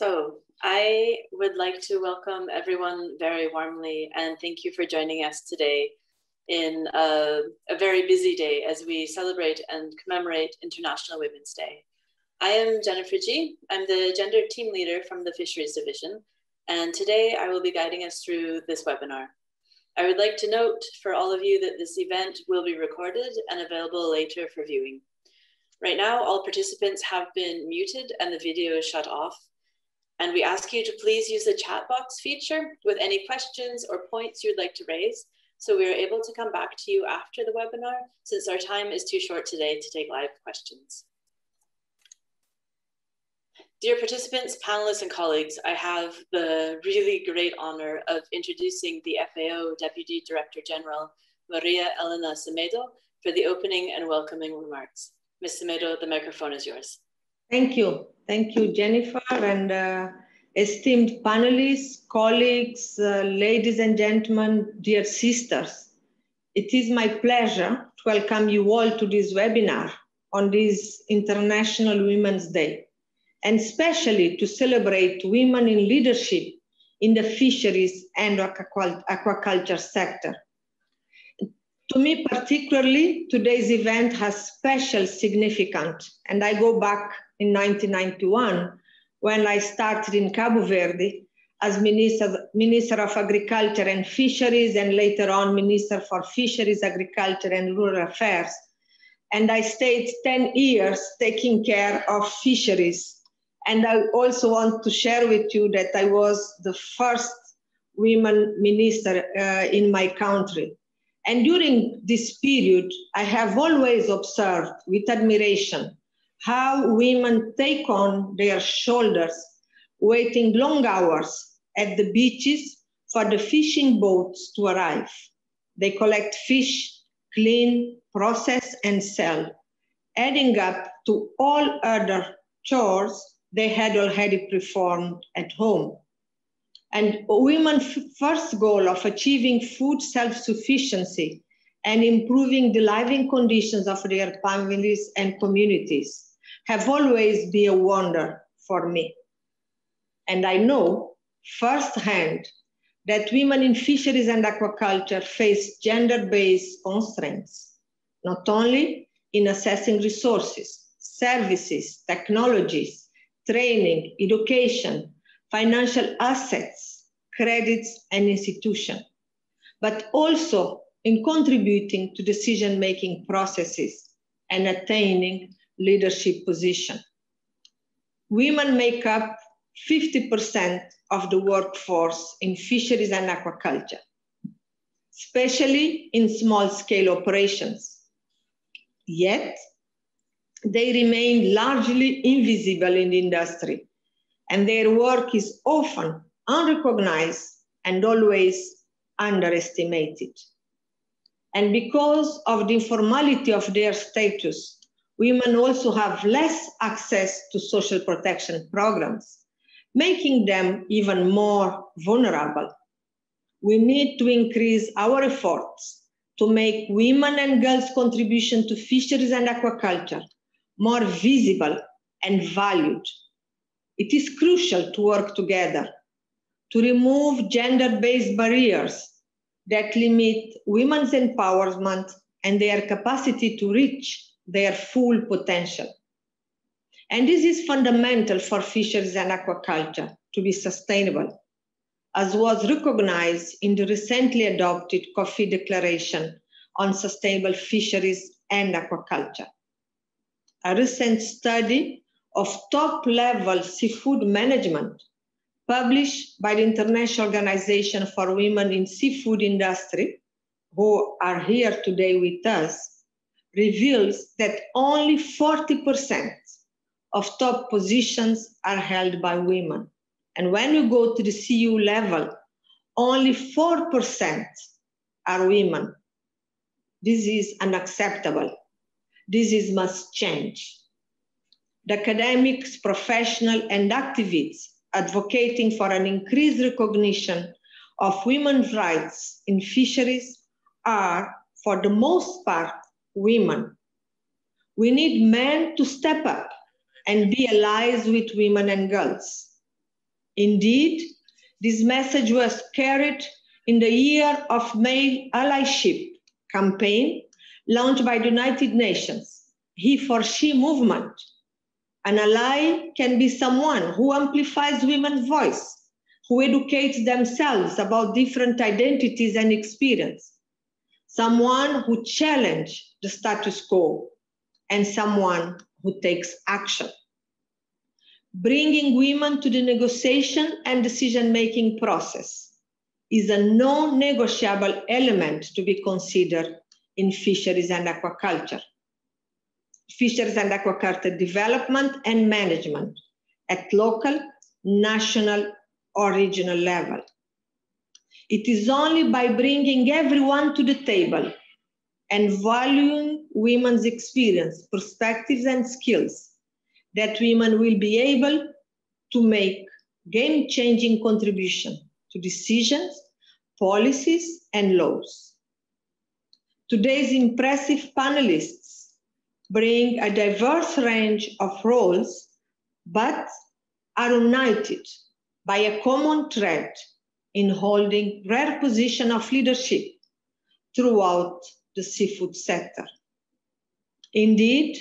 So I would like to welcome everyone very warmly and thank you for joining us today in a, a, very busy day as we celebrate and commemorate International Women's Day. I am Jennifer G. I'm the gender team leader from the Fisheries Division, and today I will be guiding us through this webinar. I would like to note for all of you that this event will be recorded and available later for viewing. Right now, all participants have been muted and the video is shut off. And we ask you to please use the chat box feature with any questions or points you'd like to raise so we are able to come back to you after the webinar since our time is too short today to take live questions. Dear participants, panelists, and colleagues, I have the really great honor of introducing the FAO Deputy Director General, Maria Elena Semedo, for the opening and welcoming remarks. Ms. Semedo, the microphone is yours. Thank you. Thank you, Jennifer, and uh, esteemed panelists, colleagues, uh, ladies and gentlemen, dear sisters. It is my pleasure to welcome you all to this webinar on this International Women's Day and especially to celebrate women in leadership in the fisheries and aquaculture sector. To me particularly, today's event has special significance, and I go back in 1991 when I started in Cabo Verde as Minister, Minister of Agriculture and Fisheries, and later on Minister for Fisheries, Agriculture and Rural Affairs. And I stayed 10 years taking care of fisheries and I also want to share with you that I was the first women minister uh, in my country. And during this period, I have always observed with admiration how women take on their shoulders, waiting long hours at the beaches for the fishing boats to arrive. They collect fish, clean, process, and sell, adding up to all other chores they had already performed at home. And women's first goal of achieving food self-sufficiency and improving the living conditions of their families and communities have always been a wonder for me. And I know firsthand that women in fisheries and aquaculture face gender-based constraints, not only in assessing resources, services, technologies, training, education, financial assets, credits, and institution, but also in contributing to decision-making processes and attaining leadership position. Women make up 50% of the workforce in fisheries and aquaculture, especially in small-scale operations. Yet, they remain largely invisible in the industry, and their work is often unrecognized and always underestimated. And because of the informality of their status, women also have less access to social protection programs, making them even more vulnerable. We need to increase our efforts to make women and girls' contribution to fisheries and aquaculture more visible and valued. It is crucial to work together to remove gender-based barriers that limit women's empowerment and their capacity to reach their full potential. And this is fundamental for fisheries and aquaculture to be sustainable, as was recognized in the recently adopted COFI Declaration on Sustainable Fisheries and Aquaculture a recent study of top level seafood management published by the International Organization for Women in Seafood Industry, who are here today with us, reveals that only 40% of top positions are held by women. And when you go to the CEO level, only 4% are women. This is unacceptable. This is must change. The academics, professional, and activists advocating for an increased recognition of women's rights in fisheries are, for the most part, women. We need men to step up and be allies with women and girls. Indeed, this message was carried in the Year of Male Allyship campaign launched by the United Nations, He for She movement. An ally can be someone who amplifies women's voice, who educates themselves about different identities and experience, someone who challenges the status quo, and someone who takes action. Bringing women to the negotiation and decision-making process is a non-negotiable element to be considered in fisheries and aquaculture. Fisheries and aquaculture development and management at local, national, or regional level. It is only by bringing everyone to the table and valuing women's experience, perspectives, and skills that women will be able to make game-changing contribution to decisions, policies, and laws. Today's impressive panelists bring a diverse range of roles, but are united by a common thread in holding rare position of leadership throughout the seafood sector. Indeed,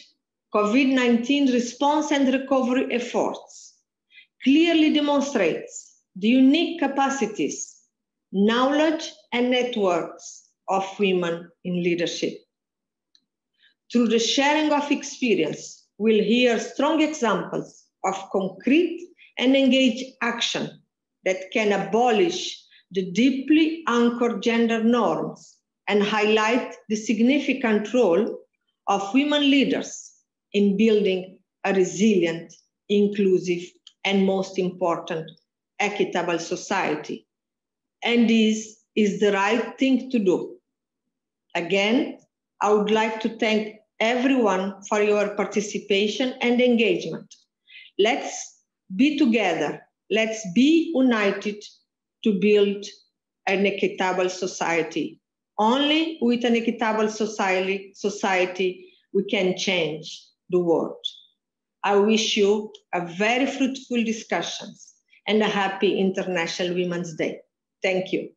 COVID-19 response and recovery efforts clearly demonstrates the unique capacities, knowledge, and networks of women in leadership. Through the sharing of experience, we'll hear strong examples of concrete and engaged action that can abolish the deeply anchored gender norms and highlight the significant role of women leaders in building a resilient, inclusive, and most important, equitable society. And this is the right thing to do. Again, I would like to thank everyone for your participation and engagement. Let's be together. Let's be united to build an equitable society. Only with an equitable society, society we can change the world. I wish you a very fruitful discussions and a happy International Women's Day. Thank you.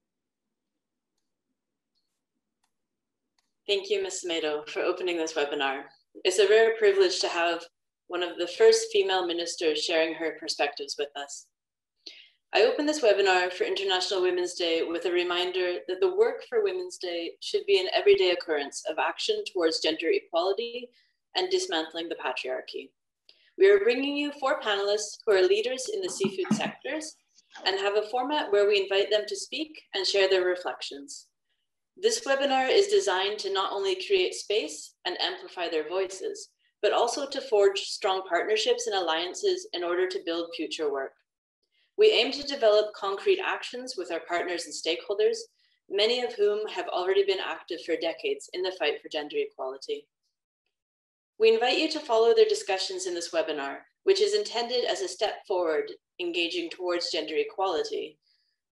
Thank you, Ms. Semedo, for opening this webinar. It's a rare privilege to have one of the first female ministers sharing her perspectives with us. I open this webinar for International Women's Day with a reminder that the work for Women's Day should be an everyday occurrence of action towards gender equality and dismantling the patriarchy. We are bringing you four panelists who are leaders in the seafood sectors and have a format where we invite them to speak and share their reflections. This webinar is designed to not only create space and amplify their voices, but also to forge strong partnerships and alliances in order to build future work. We aim to develop concrete actions with our partners and stakeholders, many of whom have already been active for decades in the fight for gender equality. We invite you to follow their discussions in this webinar, which is intended as a step forward engaging towards gender equality,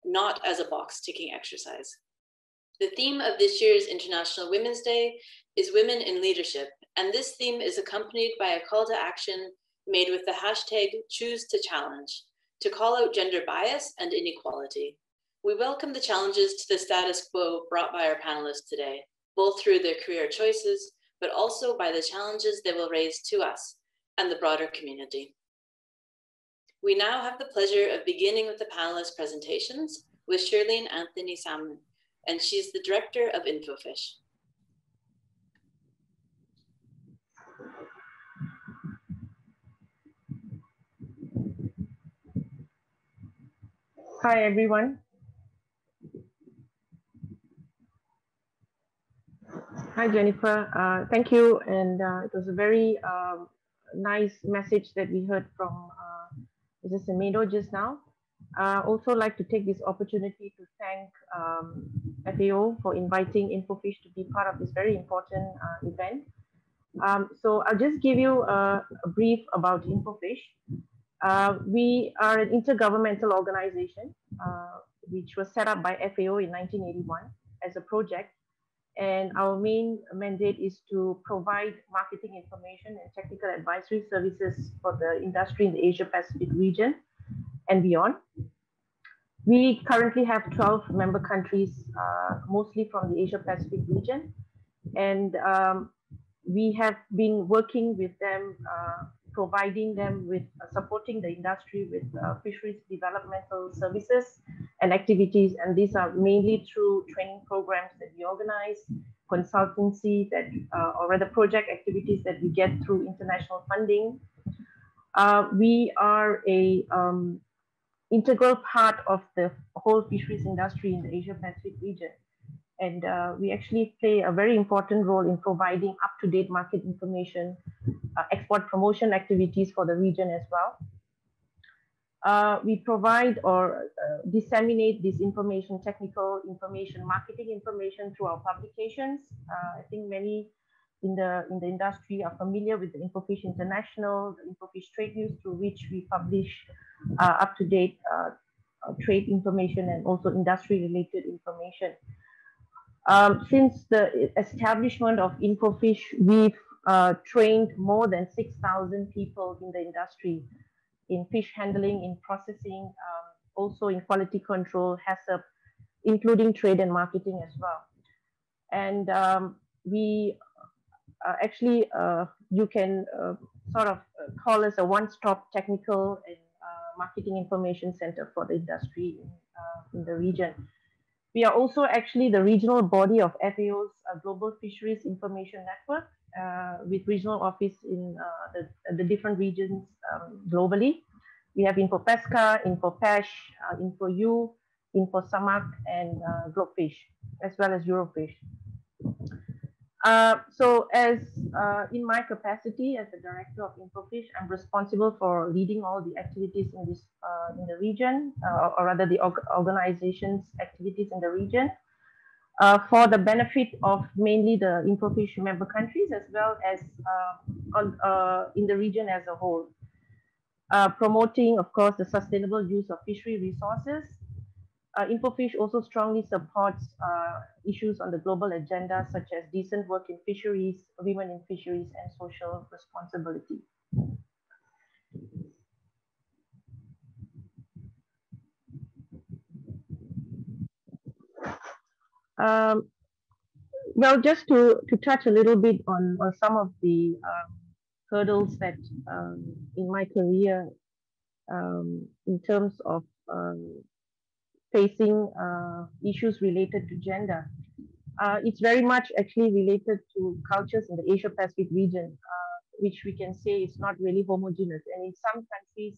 not as a box ticking exercise. The theme of this year's International Women's Day is Women in Leadership, and this theme is accompanied by a call to action made with the hashtag Choose to Challenge to call out gender bias and inequality. We welcome the challenges to the status quo brought by our panelists today, both through their career choices, but also by the challenges they will raise to us and the broader community. We now have the pleasure of beginning with the panelists' presentations with Shirlene Anthony Samuel, and she's the director of Infofish. Hi, everyone. Hi, Jennifer. Uh, thank you. And uh, it was a very um, nice message that we heard from uh, Mrs. Semedo just now. Uh, also like to take this opportunity to thank um, FAO for inviting Infofish to be part of this very important uh, event. Um, so I'll just give you a, a brief about Infofish. Uh, we are an intergovernmental organization uh, which was set up by FAO in 1981 as a project. And our main mandate is to provide marketing information and technical advisory services for the industry in the Asia Pacific region and beyond. We currently have 12 member countries, uh, mostly from the Asia Pacific region. And um, we have been working with them, uh, providing them with uh, supporting the industry with uh, fisheries developmental services and activities. And these are mainly through training programs that we organize, consultancy that, uh, or rather project activities that we get through international funding. We are a um, integral part of the whole fisheries industry in the Asia Pacific region. And uh, we actually play a very important role in providing up-to-date market information, uh, export promotion activities for the region as well. Uh, we provide or uh, disseminate this information, technical information, marketing information through our publications. Uh, I think many in the in the industry are familiar with the Infofish International, the Infofish Trade News, through which we publish uh, up-to-date uh, uh, trade information and also industry-related information. Um, since the establishment of Infofish, we've uh, trained more than 6,000 people in the industry in fish handling, in processing, um, also in quality control, HACCP, including trade and marketing as well. And um, we uh, actually, uh, you can uh, sort of call us a one-stop technical and marketing information center for the industry in, in the region. We are also actually the regional body of FAO's Global Fisheries Information Network, uh, with regional office in uh, the, the, different regions um, globally. We have InfoPesca, InfoPeche, uh, InfoYu, InfoSamak, and uh, Globefish, as well as Eurofish. Uh, so as uh, in my capacity as the director of Infofish, I'm responsible for leading all the activities in this uh, in the region, uh, or rather the org organization's activities in the region, uh, for the benefit of mainly the Infofish member countries as well as uh, on, in the region as a whole. promoting, of course, the sustainable use of fishery resources, uh, Infofish also strongly supports uh, issues on the global agenda, such as decent work in fisheries, women in fisheries, and social responsibility. Um, well, just to, to touch a little bit on, on some of the um, hurdles that um, in my career um, in terms of um, facing uh, issues related to gender. Uh, it's very much actually related to cultures in the Asia Pacific region, uh, which we can say is not really homogeneous. And in some countries,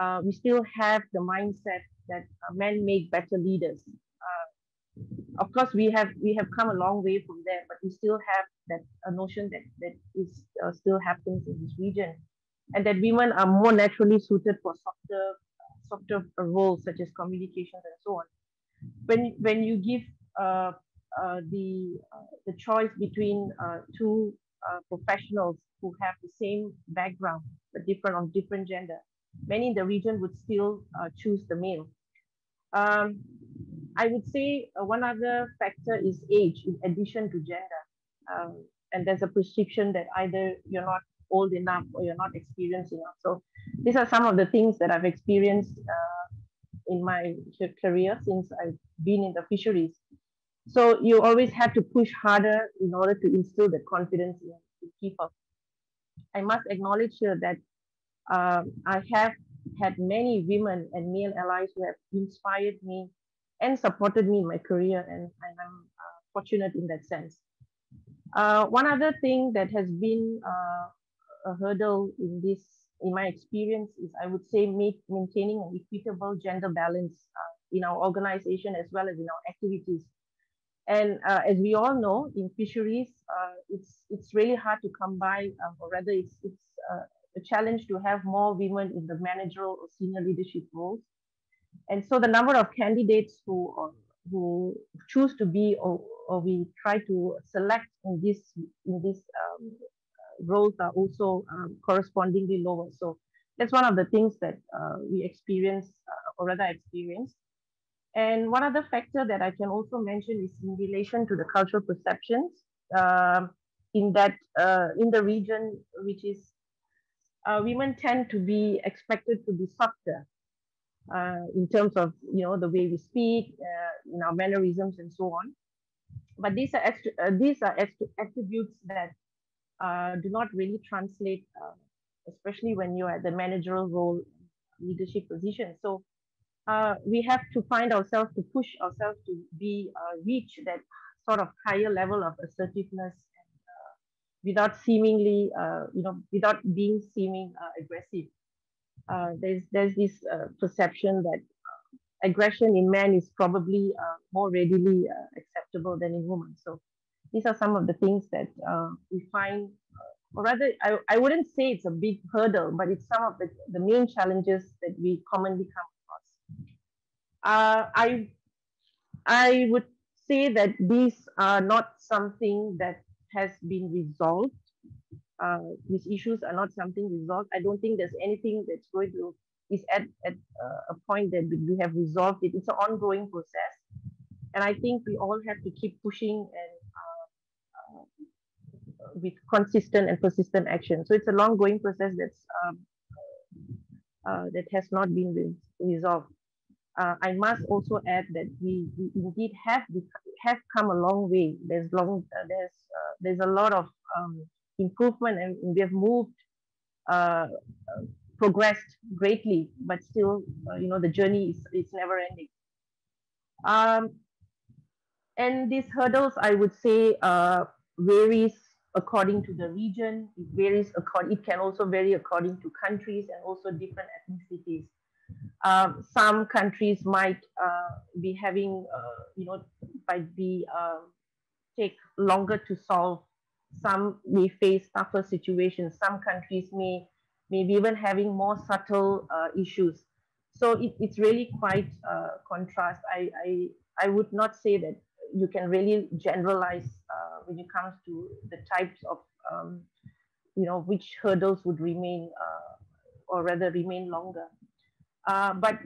uh, we still have the mindset that uh, men make better leaders. Of course, we have we have come a long way from there, but we still have that a notion that that is still happens in this region, and that women are more naturally suited for softer softer roles such as communications and so on. When when you give uh, uh, the uh, the choice between uh, two uh, professionals who have the same background but different on different gender, many in the region would still choose the male. Um, I would say one other factor is age in addition to gender. Um, and there's a prescription that either you're not old enough or you're not experienced enough. So these are some of the things that I've experienced uh, in my career since I've been in the fisheries. So you always have to push harder in order to instill the confidence in people. I must acknowledge here that um, I have had many women and male allies who have inspired me and supported me in my career, and, and I'm uh, fortunate in that sense. Uh, one other thing that has been uh, a hurdle in this in my experience, is I would say make, maintaining an equitable gender balance uh, in our organization as well as in our activities. And uh, as we all know, in fisheries, uh, it's it's really hard to come by, um, or rather, it's it's uh, a challenge to have more women in the managerial or senior leadership roles. And so the number of candidates who uh, who choose to be or, or we try to select in this in this um, roles are also um, correspondingly lower. So that's one of the things that uh, we experience, uh, or rather experience. And one other factor that I can also mention is in relation to the cultural perceptions uh, in that uh, in the region, which is uh, women tend to be expected to be softer. uh, in terms of you know the way we speak, uh, in our mannerisms and so on. But these are uh, these are attributes that uh, do not really translate, uh, especially when you're at the managerial role, leadership position. So uh, we have to find ourselves to push ourselves to be reach that sort of higher level of assertiveness without seemingly, you know, without being seeming aggressive uh, there's there's this uh, perception that uh, aggression in men is probably uh, more readily uh, acceptable than in women. So these are some of the things that we find, or rather, I, I wouldn't say it's a big hurdle, but it's some of the, the main challenges that we commonly come across. I I would say that these are not something that has been resolved uh, these issues are not something resolved. I don't think there's anything that's going to is at, at uh, a point that we have resolved it. It's an ongoing process. And I think we all have to keep pushing and uh, uh with consistent and persistent action. So it's a long going process that's um, uh, that has not been re resolved. Uh, I must also add that we, we indeed have have come a long way. There's long there's there's a lot of um, improvement and we have moved, uh, progressed greatly, but still, uh, you know, the journey is, is never ending. Um, and these hurdles, I would say, uh, varies according to the region. It varies according. It can also vary according to countries and also different ethnicities. Um, some countries might uh, be having, uh, you know, might be uh, take longer to solve some may face tougher situations. Some countries may maybe even having more subtle uh, issues. So it, it's really quite uh, contrast. I, I, I would not say that you can really generalize uh, when it comes to the types of, um, you know, which hurdles would remain uh, or rather remain longer. Uh, but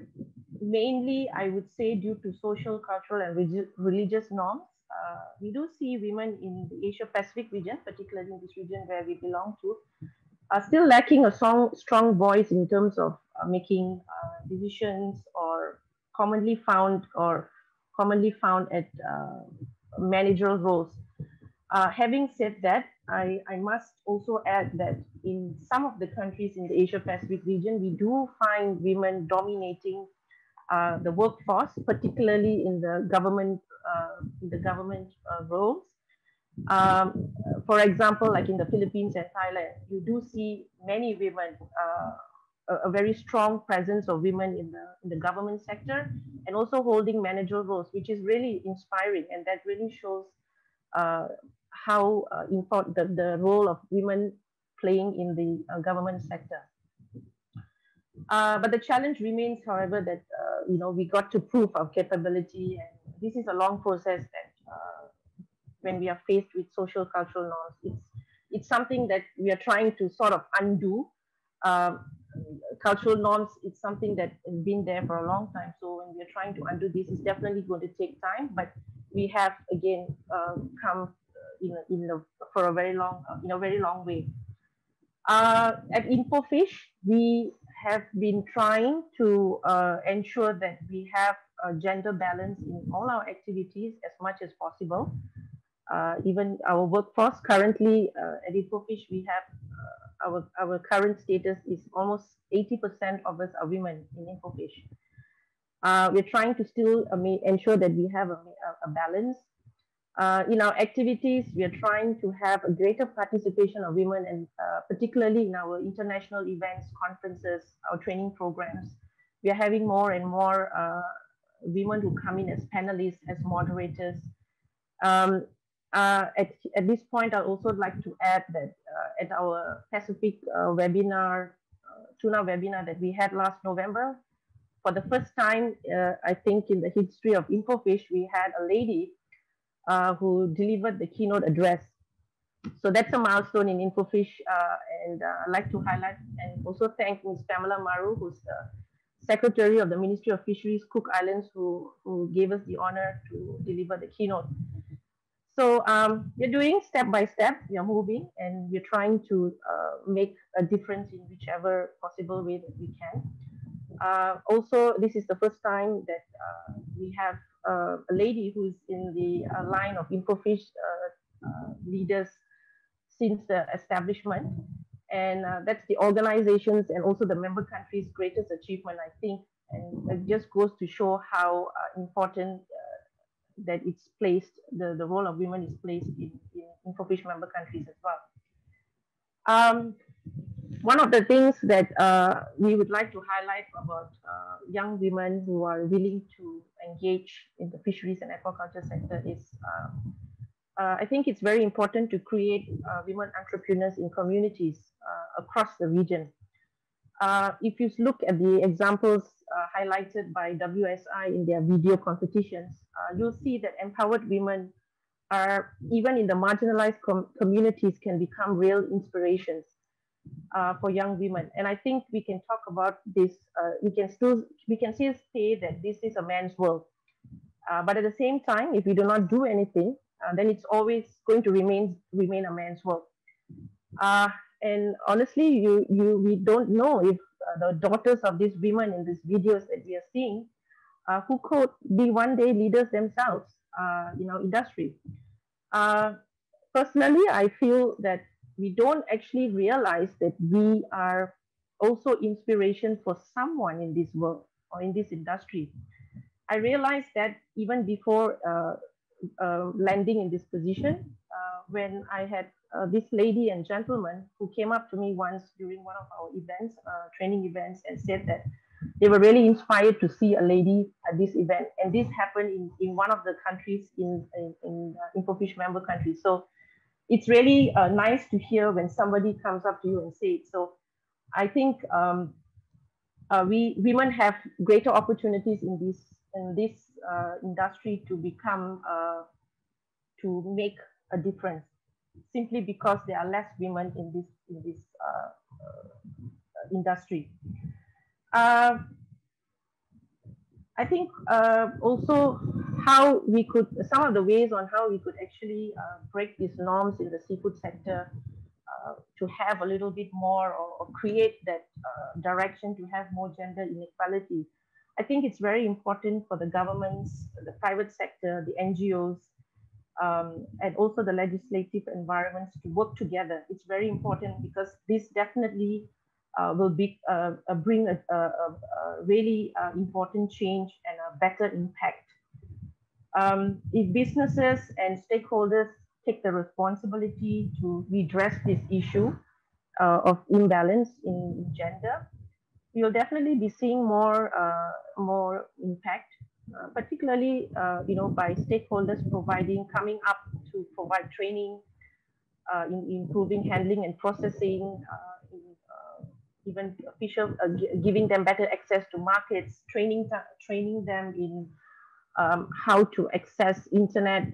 mainly, I would say due to social, cultural, and religious norms, uh, we do see women in the Asia Pacific region, particularly in this region where we belong to, are still lacking a strong, strong voice in terms of uh, making uh, decisions or commonly found or commonly found at uh, managerial roles. Uh, having said that, I, I must also add that in some of the countries in the Asia Pacific region, we do find women dominating uh, the workforce, particularly in the government uh, in the government uh, roles. Um, for example, like in the Philippines and Thailand, you do see many women, uh, a, a, very strong presence of women in the, in the government sector and also holding managerial roles, which is really inspiring. And that really shows uh, how uh, important the, the role of women playing in the uh, government sector. but the challenge remains, however, that you know we got to prove our capability and this is a long process that uh, when we are faced with social cultural norms, it's it's something that we are trying to sort of undo. Cultural norms, it's something that has been there for a long time. So when we are trying to undo this, it's definitely going to take time. But we have again um, come uh, in a, in a, for a very long uh, in a very long way. Uh, at InfoFish, we have been trying to uh, ensure that we have a gender balance in all our activities as much as possible. Uh, even our workforce currently uh, at InfoFish, we have our, our current status is almost 80% of us are women in InfoFish. Uh, we're trying to still uh, ensure that we have a, a balance. Uh, in our activities, we are trying to have a greater participation of women and particularly in our international events, conferences, our training programs. We are having more and more women who come in as panelists, as moderators. Um, uh, at, at this point, I'd also like to add that uh, at our Pacific uh, webinar, uh, tuna webinar that we had last November, for the first time, uh, I think in the history of InfoFish, we had a lady who delivered the keynote address. So that's a milestone in InfoFish, and I'd like to highlight and also thank Ms. Pamela Maru, who's the Secretary of the Ministry of Fisheries, Cook Islands, who, who gave us the honor to deliver the keynote. So um, we're doing step by step, you're moving and you're trying to uh, make a difference in whichever possible way that we can. Uh, also, this is the first time that uh, we have uh, a lady who's in the uh, line of Infofish uh, leaders since the establishment. And that's the organizations and also the member countries' greatest achievement, I think. And it just goes to show how important that it's placed, the, the role of women is placed in, in Infofish member countries as well. Um, one of the things that uh, we would like to highlight about uh, young women who are willing to engage in the fisheries and aquaculture sector is uh, uh I think it's very important to create uh, women entrepreneurs in communities uh, across the region. If you look at the examples highlighted by WSI in their video competitions, you'll see that empowered women are even in the marginalized com communities can become real inspirations uh, for young women. And I think we can talk about this. Uh, we can still we can still say that this is a man's world. Uh, but at the same time, if we do not do anything, uh, then it's always going to remain remain a man's world. Uh, and honestly, you you we don't know if uh, the daughters of these women in these videos that we are seeing, who could be one day leaders themselves, in our industry. personally, I feel that we don't actually realize that we are also inspiration for someone in this world or in this industry. I realized that even before uh, uh, landing in this position, uh, when I had uh, this lady and gentleman who came up to me once during one of our events, uh, training events, and said that they were really inspired to see a lady at this event. And this happened in, in one of the countries in, in, in uh, Infofish member countries. So it's really uh, nice to hear when somebody comes up to you and say it. So I think um, uh, we women have greater opportunities in this in this uh, industry to become uh, to make a difference simply because there are less women in this in this uh, uh, industry. I think also how we could, some of the ways on how we could actually uh, break these norms in the seafood sector uh, to have a little bit more or, or create that uh, direction to have more gender inequality. I think it's very important for the governments, the private sector, the NGOs, um, and also the legislative environments to work together. It's very important because this definitely uh, will be, uh, uh, bring a, a, a really important change and a better impact um, if businesses and stakeholders take the responsibility to redress this issue uh, of imbalance in gender, you'll definitely be seeing more uh, more impact, uh, particularly uh, you know by stakeholders providing coming up to provide training uh, in improving handling and processing, uh, in, even official giving them better access to markets, training training them in um, how to access internet.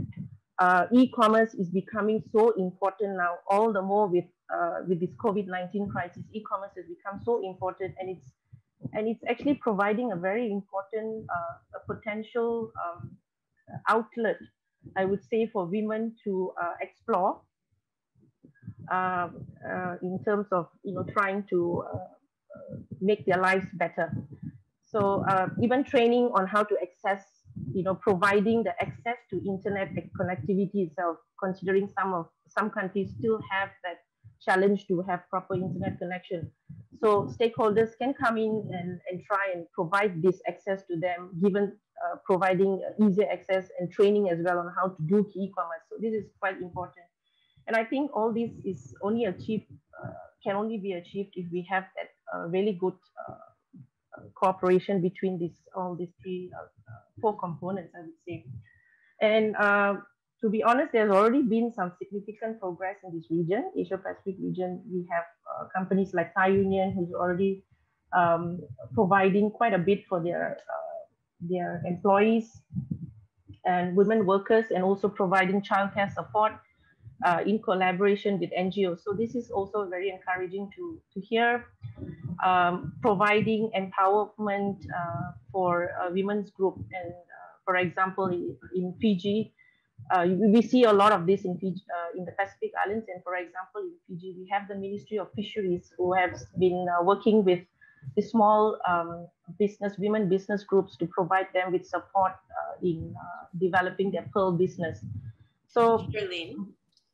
Uh, e-commerce is becoming so important now, all the more with uh, with this COVID-19 crisis. E-commerce has become so important, and it's and it's actually providing a very important uh, a potential um, outlet, I would say, for women to uh, explore um, uh, in terms of you know trying to uh, make their lives better. So even training on how to access you know, providing the access to internet connectivity itself, considering some of some countries still have that challenge to have proper internet connection. So stakeholders can come in and, and try and provide this access to them, given uh, providing easier access and training as well on how to do e-commerce. So this is quite important. And I think all this is only achieved, uh, can only be achieved if we have that uh, really good uh, cooperation between these all these three uh, uh, four components, I would say. And to be honest, there's already been some significant progress in this region, Asia Pacific region. We have companies like Thai Union who's already um, providing quite a bit for their uh, their employees and women workers, and also providing childcare support uh, in collaboration with NGOs. So this is also very encouraging to, to hear, um, providing empowerment uh, for women's group. And uh, for example, in, in Fiji, uh, we see a lot of this in Fiji, uh, in the Pacific Islands. And for example, in Fiji, we have the Ministry of Fisheries who have been uh, working with the small um, business, women business groups to provide them with support uh, in uh, developing their pearl business. So, Charlene.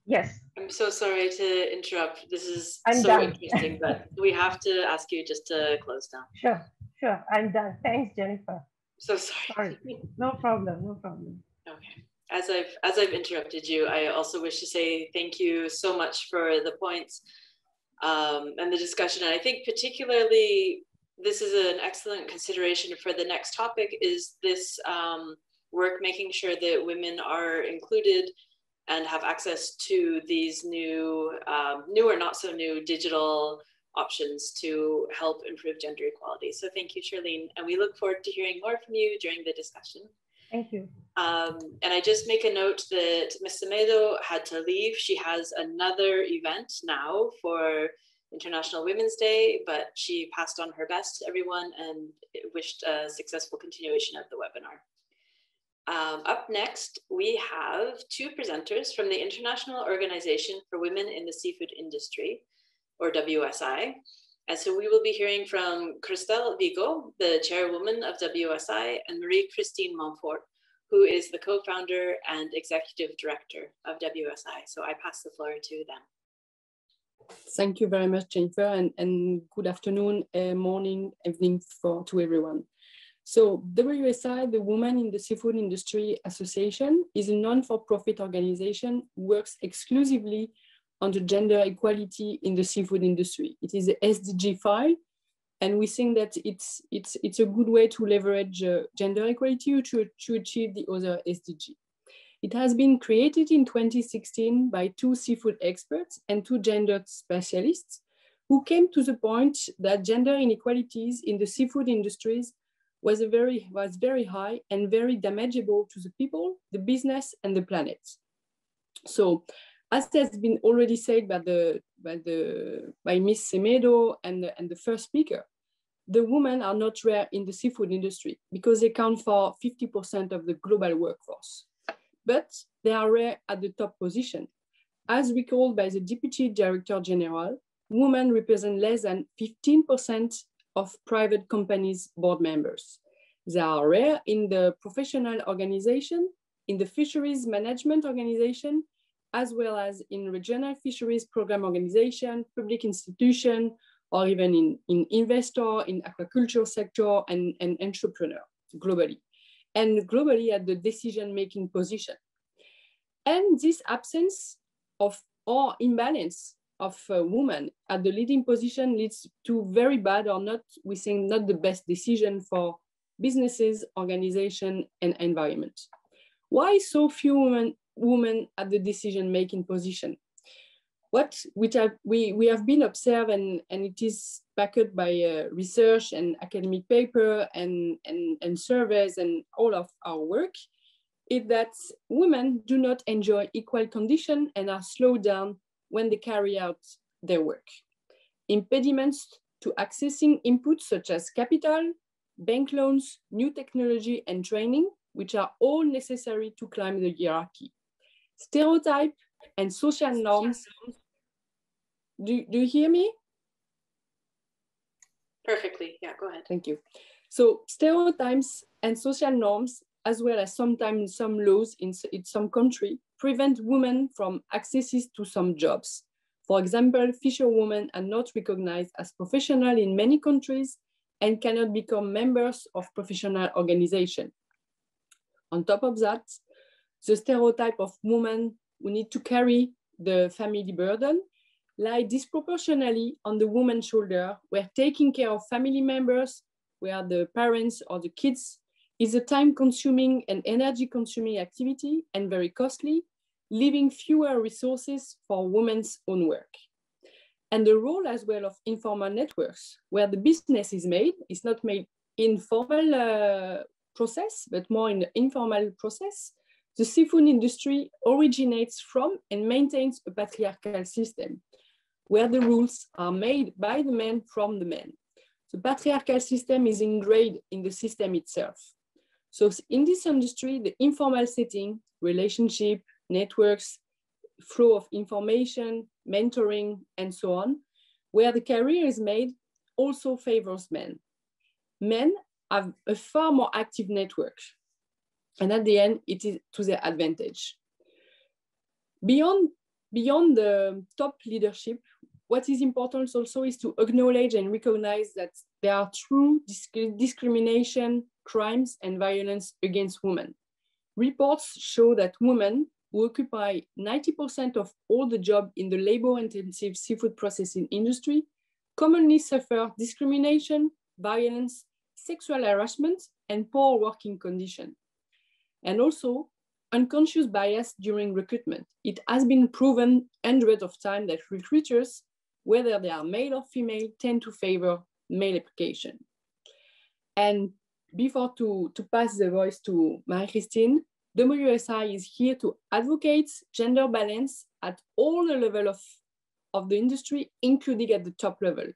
Yes. I'm so sorry to interrupt. This is I'm so done. interesting, but we have to ask you just to close down. Sure, sure. I'm done. Thanks, Jennifer. So sorry. Sorry. No problem. No problem. Okay. As I've as I've interrupted you, I also wish to say thank you so much for the points um, and the discussion. And I think particularly this is an excellent consideration for the next topic is this um, work making sure that women are included and have access to these new, um, new or not so new digital options to help improve gender equality. So thank you, Charlene. And we look forward to hearing more from you during the discussion. Thank you. Um, and I just make a note that Ms. Semedo had to leave. She has another event now for International Women's Day, but she passed on her best to everyone and wished a successful continuation of the webinar. Um, up next, we have two presenters from the International Organization for Women in the Seafood Industry, or WSI. And so we will be hearing from Christelle Vigo, the chairwoman of WSI, and Marie-Christine Monfort, who is the co-founder and executive director of WSI. So I pass the floor to them. Thank you very much, Jennifer, and, and good afternoon, uh, morning, evening for to everyone. So WSI, the Women in the Seafood Industry Association, is a non-for-profit organization works exclusively on the gender equality in the seafood industry. It is a SDG 5, and we think that it's, it's, it's a good way to leverage uh, gender equality to, to achieve the other SDG. It has been created in 2016 by two seafood experts and two gender specialists who came to the point that gender inequalities in the seafood industries was, a very, was very high and very damageable to the people, the business, and the planet. So, as has been already said by the by the by Miss Semedo and the, and the first speaker, the women are not rare in the seafood industry because they count for 50% of the global workforce. But they are rare at the top position. As recalled by the Deputy Director General, women represent less than 15% of private companies' board members. They are rare in the professional organization, in the fisheries management organization, as well as in regional fisheries program organization, public institution, or even in, in investor, in aquaculture sector, and, and entrepreneur globally, and globally at the decision-making position. And this absence of or imbalance of women at the leading position leads to very bad or not, we think not the best decision for businesses, organization, and environment. Why so few women, women at the decision-making position? What which we, we have been observed and, and it is backed by uh, research and academic paper and, and, and surveys and all of our work, is that women do not enjoy equal condition and are slowed down when they carry out their work. Impediments to accessing inputs such as capital, bank loans, new technology, and training, which are all necessary to climb the hierarchy. Stereotype and social norms. Do, do you hear me? Perfectly. Yeah, go ahead. Thank you. So stereotypes and social norms, as well as sometimes some laws in, in some country, prevent women from accesses to some jobs. For example, fisherwomen are not recognized as professional in many countries and cannot become members of professional organization. On top of that, the stereotype of women who need to carry the family burden lie disproportionately on the woman's shoulder, where taking care of family members, where the parents or the kids is a time consuming and energy consuming activity and very costly, leaving fewer resources for women's own work and the role as well of informal networks, where the business is made, is not made in formal uh, process, but more in the informal process. The seafood industry originates from and maintains a patriarchal system, where the rules are made by the men from the men. The patriarchal system is ingrained in the system itself. So in this industry, the informal setting, relationship, networks, flow of information, mentoring, and so on, where the career is made, also favors men. Men have a far more active network. And at the end, it is to their advantage. Beyond, beyond the top leadership, what is important also is to acknowledge and recognize that there are true disc discrimination, crimes, and violence against women. Reports show that women who occupy 90% of all the jobs in the labor-intensive seafood processing industry commonly suffer discrimination, violence, sexual harassment, and poor working conditions. And also unconscious bias during recruitment. It has been proven hundreds of times that recruiters, whether they are male or female, tend to favor male application. And before to, to pass the voice to Marie-Christine, WSI is here to advocate gender balance at all the level of, of the industry, including at the top level,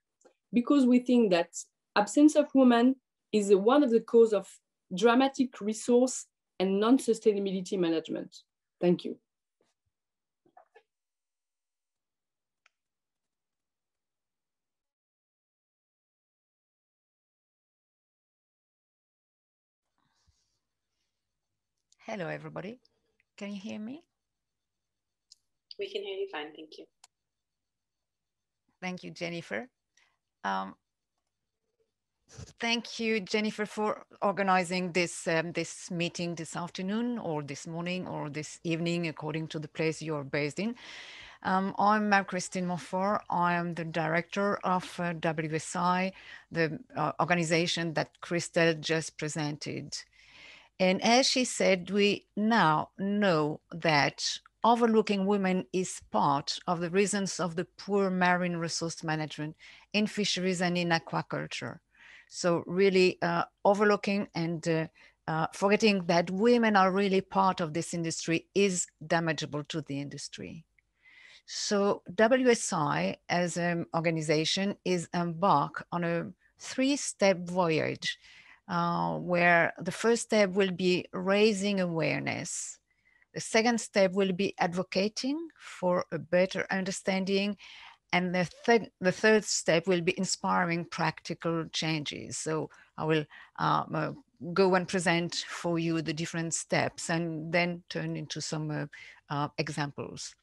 because we think that absence of women is one of the cause of dramatic resource and non-sustainability management. Thank you. Hello, everybody. Can you hear me? We can hear you fine, thank you. Thank you, Jennifer. Um, thank you, Jennifer, for organizing this, um, this meeting this afternoon or this morning or this evening, according to the place you're based in. Um, I'm Marie-Christine Monfort. I am the director of uh, WSI, the uh, organization that Christelle just presented. And as she said, we now know that overlooking women is part of the reasons of the poor marine resource management in fisheries and in aquaculture. So really uh, overlooking and uh, uh, forgetting that women are really part of this industry is damageable to the industry. So WSI as an organization is embarked on a three-step voyage uh, where the first step will be raising awareness. The second step will be advocating for a better understanding. And the, th the third step will be inspiring practical changes. So I will um, uh, go and present for you the different steps and then turn into some uh, uh, examples.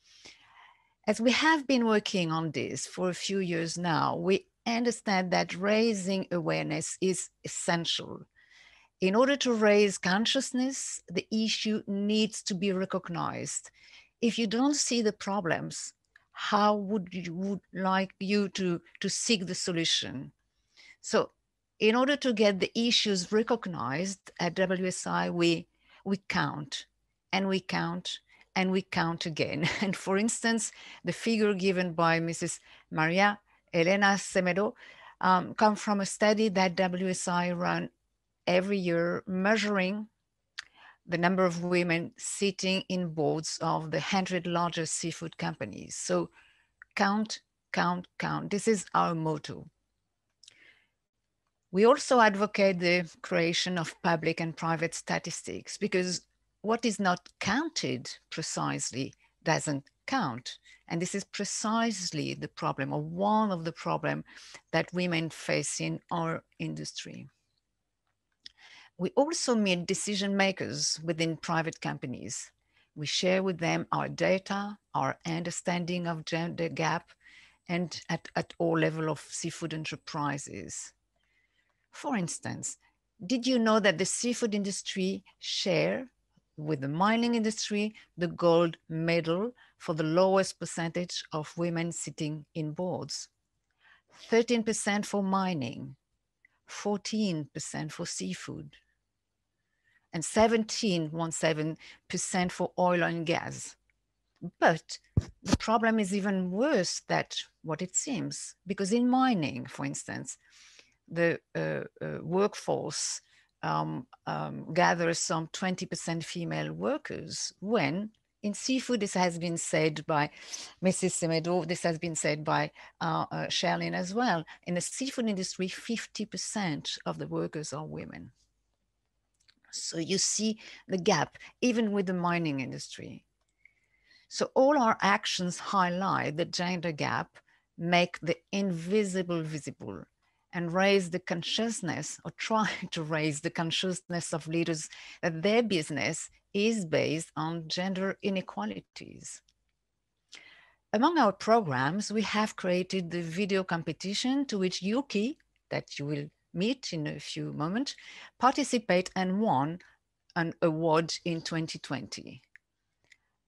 As we have been working on this for a few years now, we understand that raising awareness is essential. In order to raise consciousness, the issue needs to be recognized. If you don't see the problems, how would you would like you to, to seek the solution? So in order to get the issues recognized at WSI, we, we count and we count and we count again. And for instance, the figure given by Mrs. Maria Helena Semedo, um, come from a study that WSI run every year measuring the number of women sitting in boards of the 100 largest seafood companies. So count, count, count. This is our motto. We also advocate the creation of public and private statistics because what is not counted precisely doesn't count. And this is precisely the problem or one of the problem that women face in our industry. We also meet decision makers within private companies. We share with them our data, our understanding of gender gap, and at, at all level of seafood enterprises. For instance, did you know that the seafood industry share with the mining industry the gold medal for the lowest percentage of women sitting in boards. 13% for mining, 14% for seafood, and 17.17% for oil and gas. But the problem is even worse than what it seems, because in mining, for instance, the uh, uh, workforce um, um, gathers some 20% female workers when in seafood, this has been said by Mrs. Semedo, this has been said by uh, uh, Shirlene as well. In the seafood industry, 50% of the workers are women. So you see the gap, even with the mining industry. So all our actions highlight the gender gap, make the invisible visible. and raise the consciousness or try to raise the consciousness of leaders that their business is based on gender inequalities. Among our programs, we have created the video competition to which Yuki, that you will meet in a few moments, participate and won an award in 2020.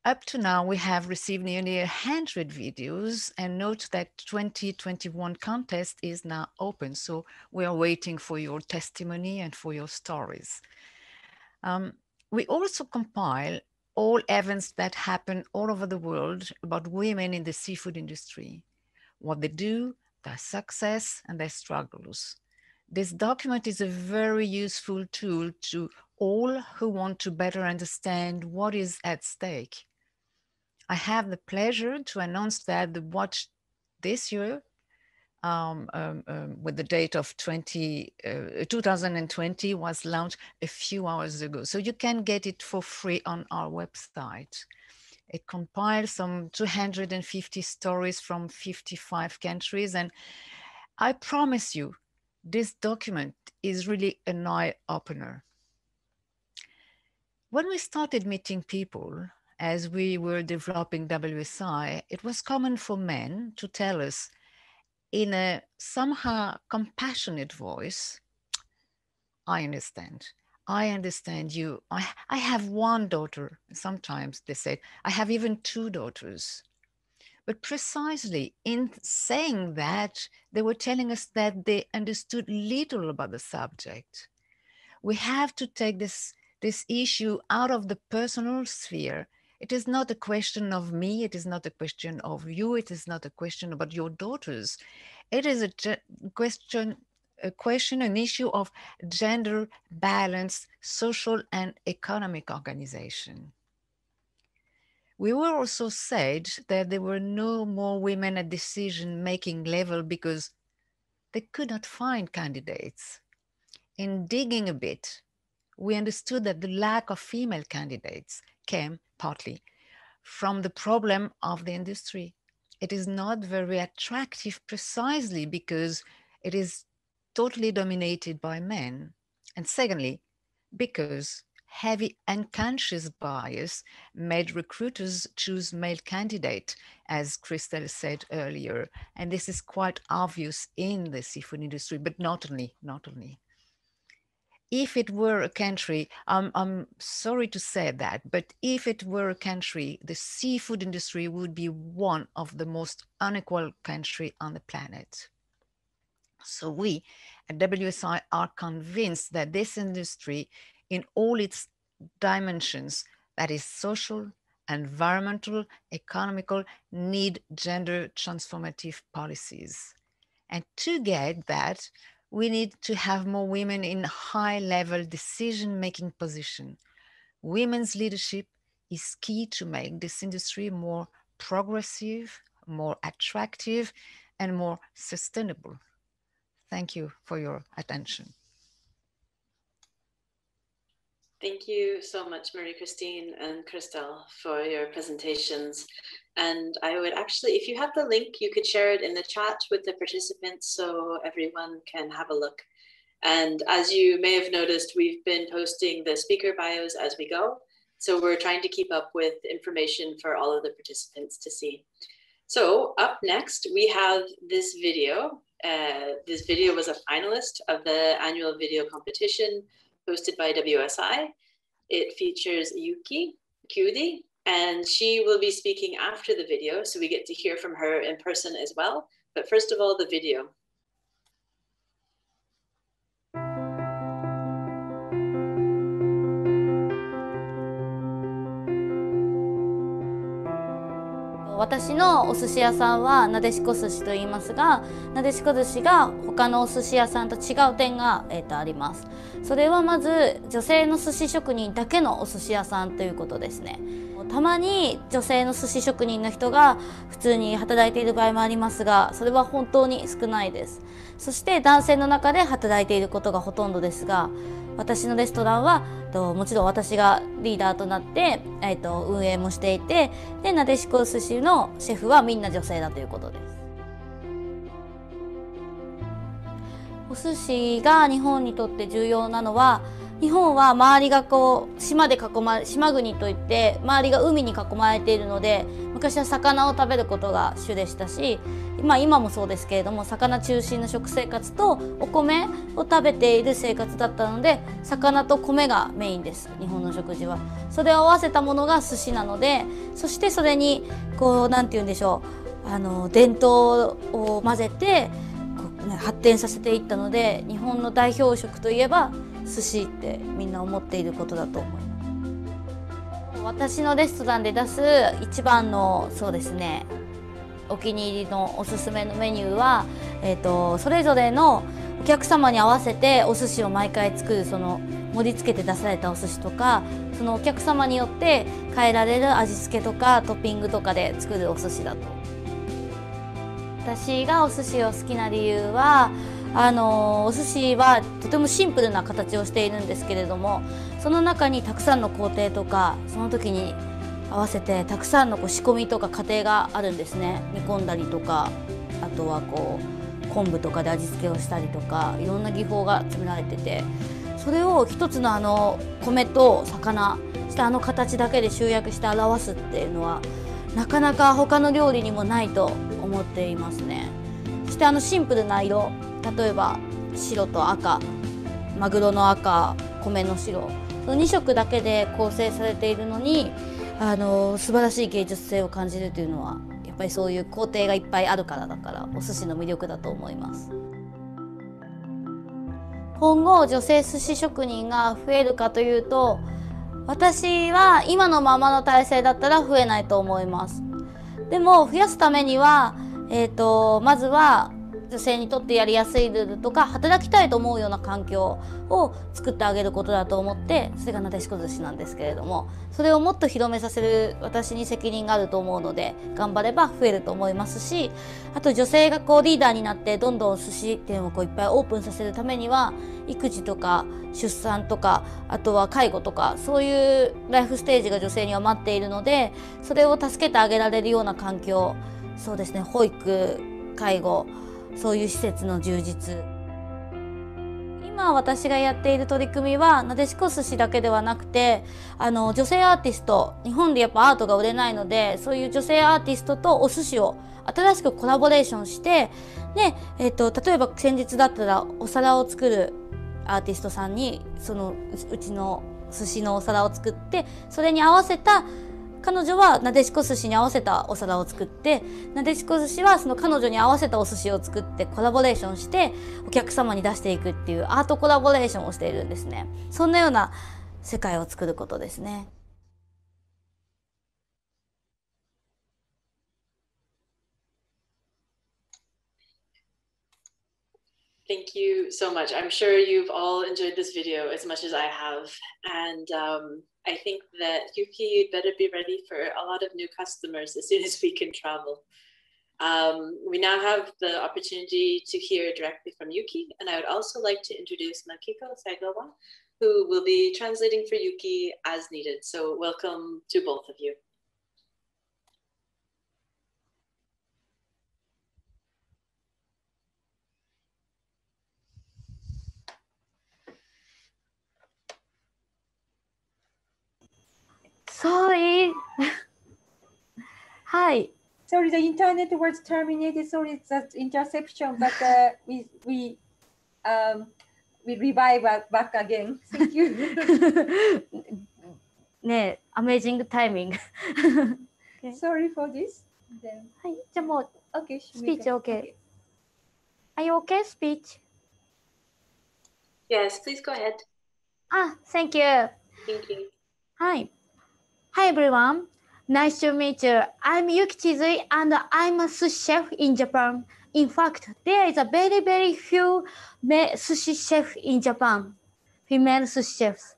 Up to now, we have received nearly 100 videos and note that 2021 contest is now open. So we are waiting for your testimony and for your stories. Um, we also compile all events that happen all over the world about women in the seafood industry, what they do, their success and their struggles. This document is a very useful tool to all who want to better understand what is at stake I have the pleasure to announce that the watch this year, um, um, um, with the date of 20, uh, 2020, was launched a few hours ago. So you can get it for free on our website. It compiles some 250 stories from 55 countries. And I promise you, this document is really an eye opener. When we started meeting people, as we were developing WSI, it was common for men to tell us in a somehow compassionate voice, I understand. I understand you. I, I have one daughter. Sometimes they said, I have even two daughters. But precisely in saying that, they were telling us that they understood little about the subject. We have to take this, this issue out of the personal sphere it is not a question of me. It is not a question of you. It is not a question about your daughters. It is a question, a question, an issue of gender balance, social and economic organization. We were also said that there were no more women at decision-making level because they could not find candidates. In digging a bit, we understood that the lack of female candidates came partly from the problem of the industry. It is not very attractive precisely because it is totally dominated by men. And secondly, because heavy unconscious bias made recruiters choose male candidate, as Christelle said earlier. And this is quite obvious in the seafood industry, but not only, not only if it were a country, um, I'm sorry to say that, but if it were a country, the seafood industry would be one of the most unequal country on the planet. So we at WSI are convinced that this industry in all its dimensions, that is social, environmental, economical, need gender transformative policies. And to get that, we need to have more women in high level decision making position. Women's leadership is key to make this industry more progressive, more attractive, and more sustainable. Thank you for your attention. Thank you so much, Marie Christine and Christelle, for your presentations. And I would actually, if you have the link, you could share it in the chat with the participants so everyone can have a look. And as you may have noticed, we've been posting the speaker bios as we go. So we're trying to keep up with information for all of the participants to see. So up next, we have this video. Uh, this video was a finalist of the annual video competition hosted by WSI. It features Yuki Chidui, and she will be speaking after the video, so we get to hear from her in person as well. But first of all, the video. 私のお寿司屋さんはなでしこ寿司と言いますがなでしこ寿司が他のお寿司屋さんと違う点が、えー、とあります。それはまず女性の寿司職人だけのお寿司屋さんということですね。たまに女性の寿司職人の人が普通に働いている場合もありますがそれは本当に少ないです。そして男性の中で働いていることがほとんどですが私のレストランはともちろん私がリーダーとなって、えー、と運営もしていてでなでしこ寿司のシェフはみんな女性だということです。お寿司が日本にとって重要なのは日本は周りがこう島で囲ま島国といって周りが海に囲まれているので昔は魚を食べることが主でしたし、まあ、今もそうですけれども魚中心の食生活とお米を食べている生活だったので魚と米がメインです日本の食事は。それを合わせたものが寿司なのでそしてそれにこう何て言うんでしょうあの伝統を混ぜて発展させていったので日本の代表食といえば寿司ってみんな思っていることだと思います私のレストランで出す一番のそうですねお気に入りのおすすめのメニューは、えーと、それぞれのお客様に合わせてお寿司を毎回作るその盛り付けて出されたお寿司とかそのお客様によって変えられる味付けとかトッピングとかで作るお寿司だと。私がお寿司を好きな理由はあのお寿司はとてもシンプルな形をしているんですけれどもその中にたくさんの工程とかその時に合わせてたくさんのこう仕込みとか過程があるんですね煮込んだりとかあとはこう昆布とかで味付けをしたりとかいろんな技法が詰められててそれを一つのあの米と魚してあの形だけで集約して表すっていうのはなかなか他の料理にもないと思っていますね。そしてあのシンプルな色例えば白と赤マグロの赤米の白その2色だけで構成されているのにあの素晴らしい芸術性を感じるというのはやっぱりそういう工程がいっぱいあるからだからお寿司の魅力だと思います。今後女性寿司職人が増えるかというと私は今のままの体制だったら増えないと思います。でも増やすためにはえーとまずは女性にとってやりやすいルールとか働きたいと思うような環境を作ってあげることだと思ってそれがなでしこ寿司なんですけれどもそれをもっと広めさせる私に責任があると思うので頑張れば増えると思いますしあと女性がこうリーダーになってどんどん寿司店をこういっぱいオープンさせるためには育児とか出産とかあとは介護とかそういうライフステージが女性には待っているのでそれを助けてあげられるような環境そうですね保育介護そういう施設の充実。今私がやっている取り組みはなでしこ寿司だけではなくてあの女性アーティスト日本でやっぱアートが売れないのでそういう女性アーティストとお寿司を新しくコラボレーションしてで、えーと、例えば先日だったらお皿を作るアーティストさんにそのうちの寿司のお皿を作ってそれに合わせた彼女はなでしこ寿司に合わせたお皿を作ってなでしこ寿司はその彼女に合わせたお寿司を作ってコラボレーションしてお客様に出していくっていうアートコラボレーションをしているんですねそんなような世界を作ることですね Thank you so much. I'm sure you've all enjoyed this video as much as I have. And um, I think that Yuki, you'd better be ready for a lot of new customers as soon as we can travel. Um, we now have the opportunity to hear directly from Yuki, and I would also like to introduce Makiko Saigawa, who will be translating for Yuki as needed. So welcome to both of you. はい。Sorry, the internet was terminated. Sorry, that interception, but uh, we we um we revive back again. Thank you. ね、amazing timing. Sorry for this. Then はい、じゃあもう okay, スピーチ OK。Are you okay, speech? Yes, please go ahead. Ah, thank you. Thank you. Hi. Hi everyone. Nice to meet you. I'm Yuki Chidui and I'm a sushi chef in Japan. In fact, there is a very, very few sushi chefs in Japan, female sushi chefs.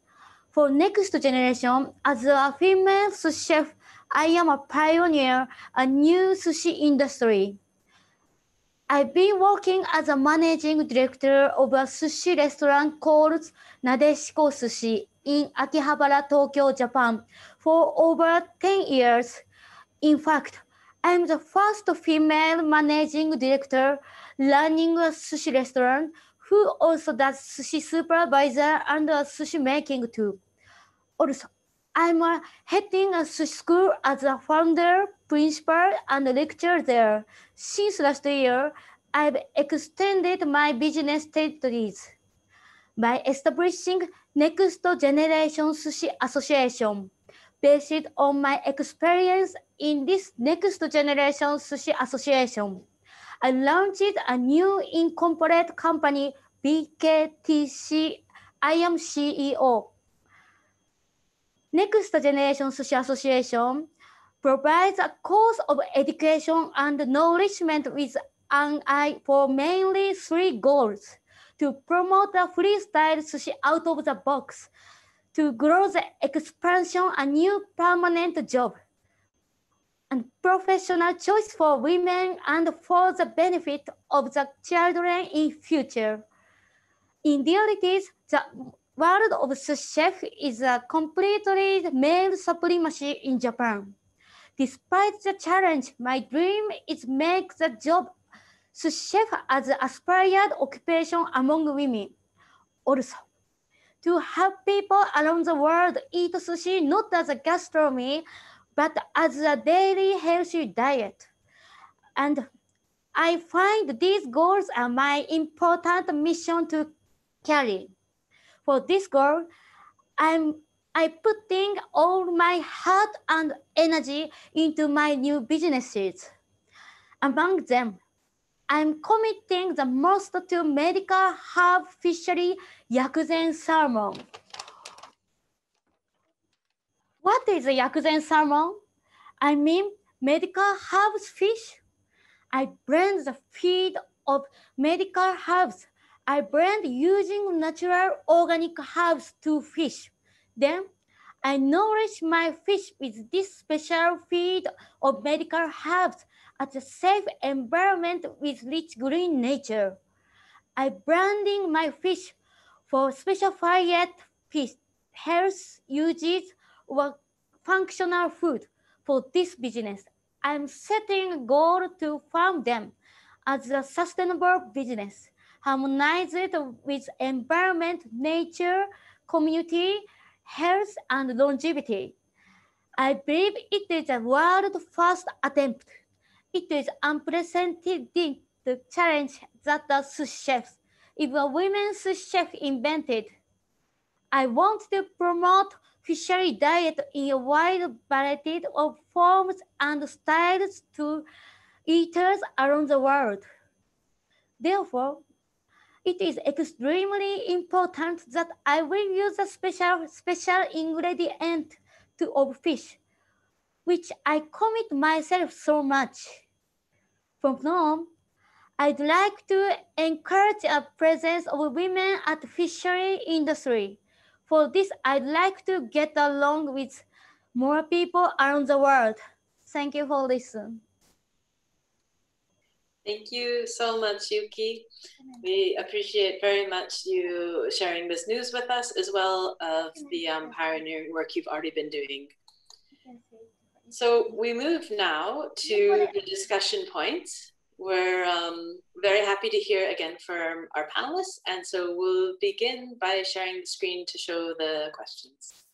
For next generation, as a female sushi chef, I am a pioneer, a new sushi industry. I've been working as a managing director of a sushi restaurant called Nadeshiko Sushi in Akihabara, Tokyo, Japan for over 10 years. In fact, I'm the first female managing director running a sushi restaurant who also does sushi supervisor and sushi making too. Also, I'm uh, heading a sushi school as a founder, principal, and lecturer there. Since last year, I've extended my business territories by establishing Next Generation Sushi Association. Based on my experience in this Next Generation Sushi Association, I launched a new incorporated company, BKTC. I am CEO. Next Generation Sushi Association provides a course of education and nourishment with an eye for mainly three goals to promote the freestyle sushi out of the box, to grow the expansion a new permanent job, and professional choice for women and for the benefit of the children in future. In reality, the world of chef is a completely male supremacy in Japan. Despite the challenge, my dream is make the job chef as aspired occupation among women. Also, to have people around the world eat sushi not as a gastronomy, but as a daily healthy diet. And I find these goals are my important mission to carry. For this goal, I'm I putting all my heart and energy into my new businesses. Among them, I'm committing the most to medical herb fishery Yakuzen salmon. What is a Yakuzen salmon? I mean medical herbs fish. I blend the feed of medical herbs. I blend using natural organic herbs to fish. Then I nourish my fish with this special feed of medical herbs at a safe environment with rich green nature. I branding my fish for special fired fish health uses or functional food for this business. I'm setting a goal to farm them as a sustainable business, harmonized with environment, nature, community, health, and longevity. I believe it is a world first attempt. It is unprecedented the challenge that the sous chefs, if a women sous chef invented. I want to promote fishery diet in a wide variety of forms and styles to eaters around the world. Therefore, it is extremely important that I will use a special, special ingredient to of fish, which I commit myself so much. From now I'd like to encourage a presence of women at fishery industry. For this, I'd like to get along with more people around the world. Thank you for listening. Thank you so much, Yuki. We appreciate very much you sharing this news with us, as well of the um, pioneering work you've already been doing. So we move now to the discussion points. We're um, very happy to hear again from our panelists, and so we'll begin by sharing the screen to show the questions.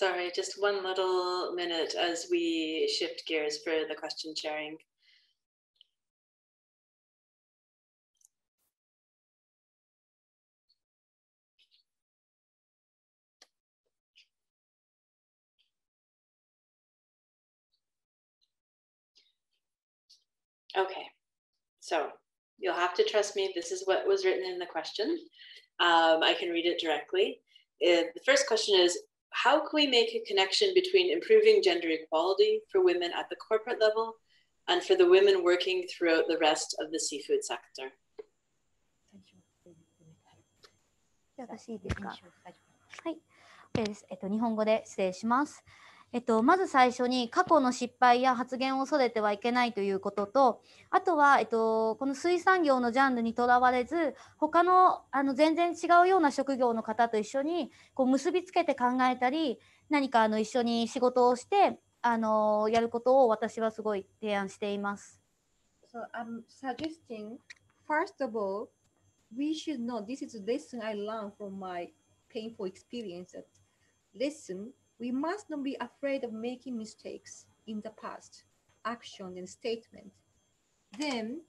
Sorry, just one little minute as we shift gears for the question sharing. Okay, so you'll have to trust me. This is what was written in the question. Um, I can read it directly. Uh, the first question is, how can we make a connection between improving gender equality for women at the corporate level and for the women working throughout the rest of the seafood sector? 私いいですかはい。 OK です。えっと、日本語で失礼します。 えっと、まず最初に過去の失敗や発言を恐れてはいけないということと、あとは、えっと、この水産業のジャンルにとらわれず、他のあの全然違うような職業の方と一緒にこう結びつけて考えたり、何かあの一緒に仕事をして、あのやることを私はすごい提案しています。So I'm suggesting, first of all, we should know this is a lesson I learned from my painful experience. That lesson, we must not be afraid of making mistakes in the past, action and statement. Then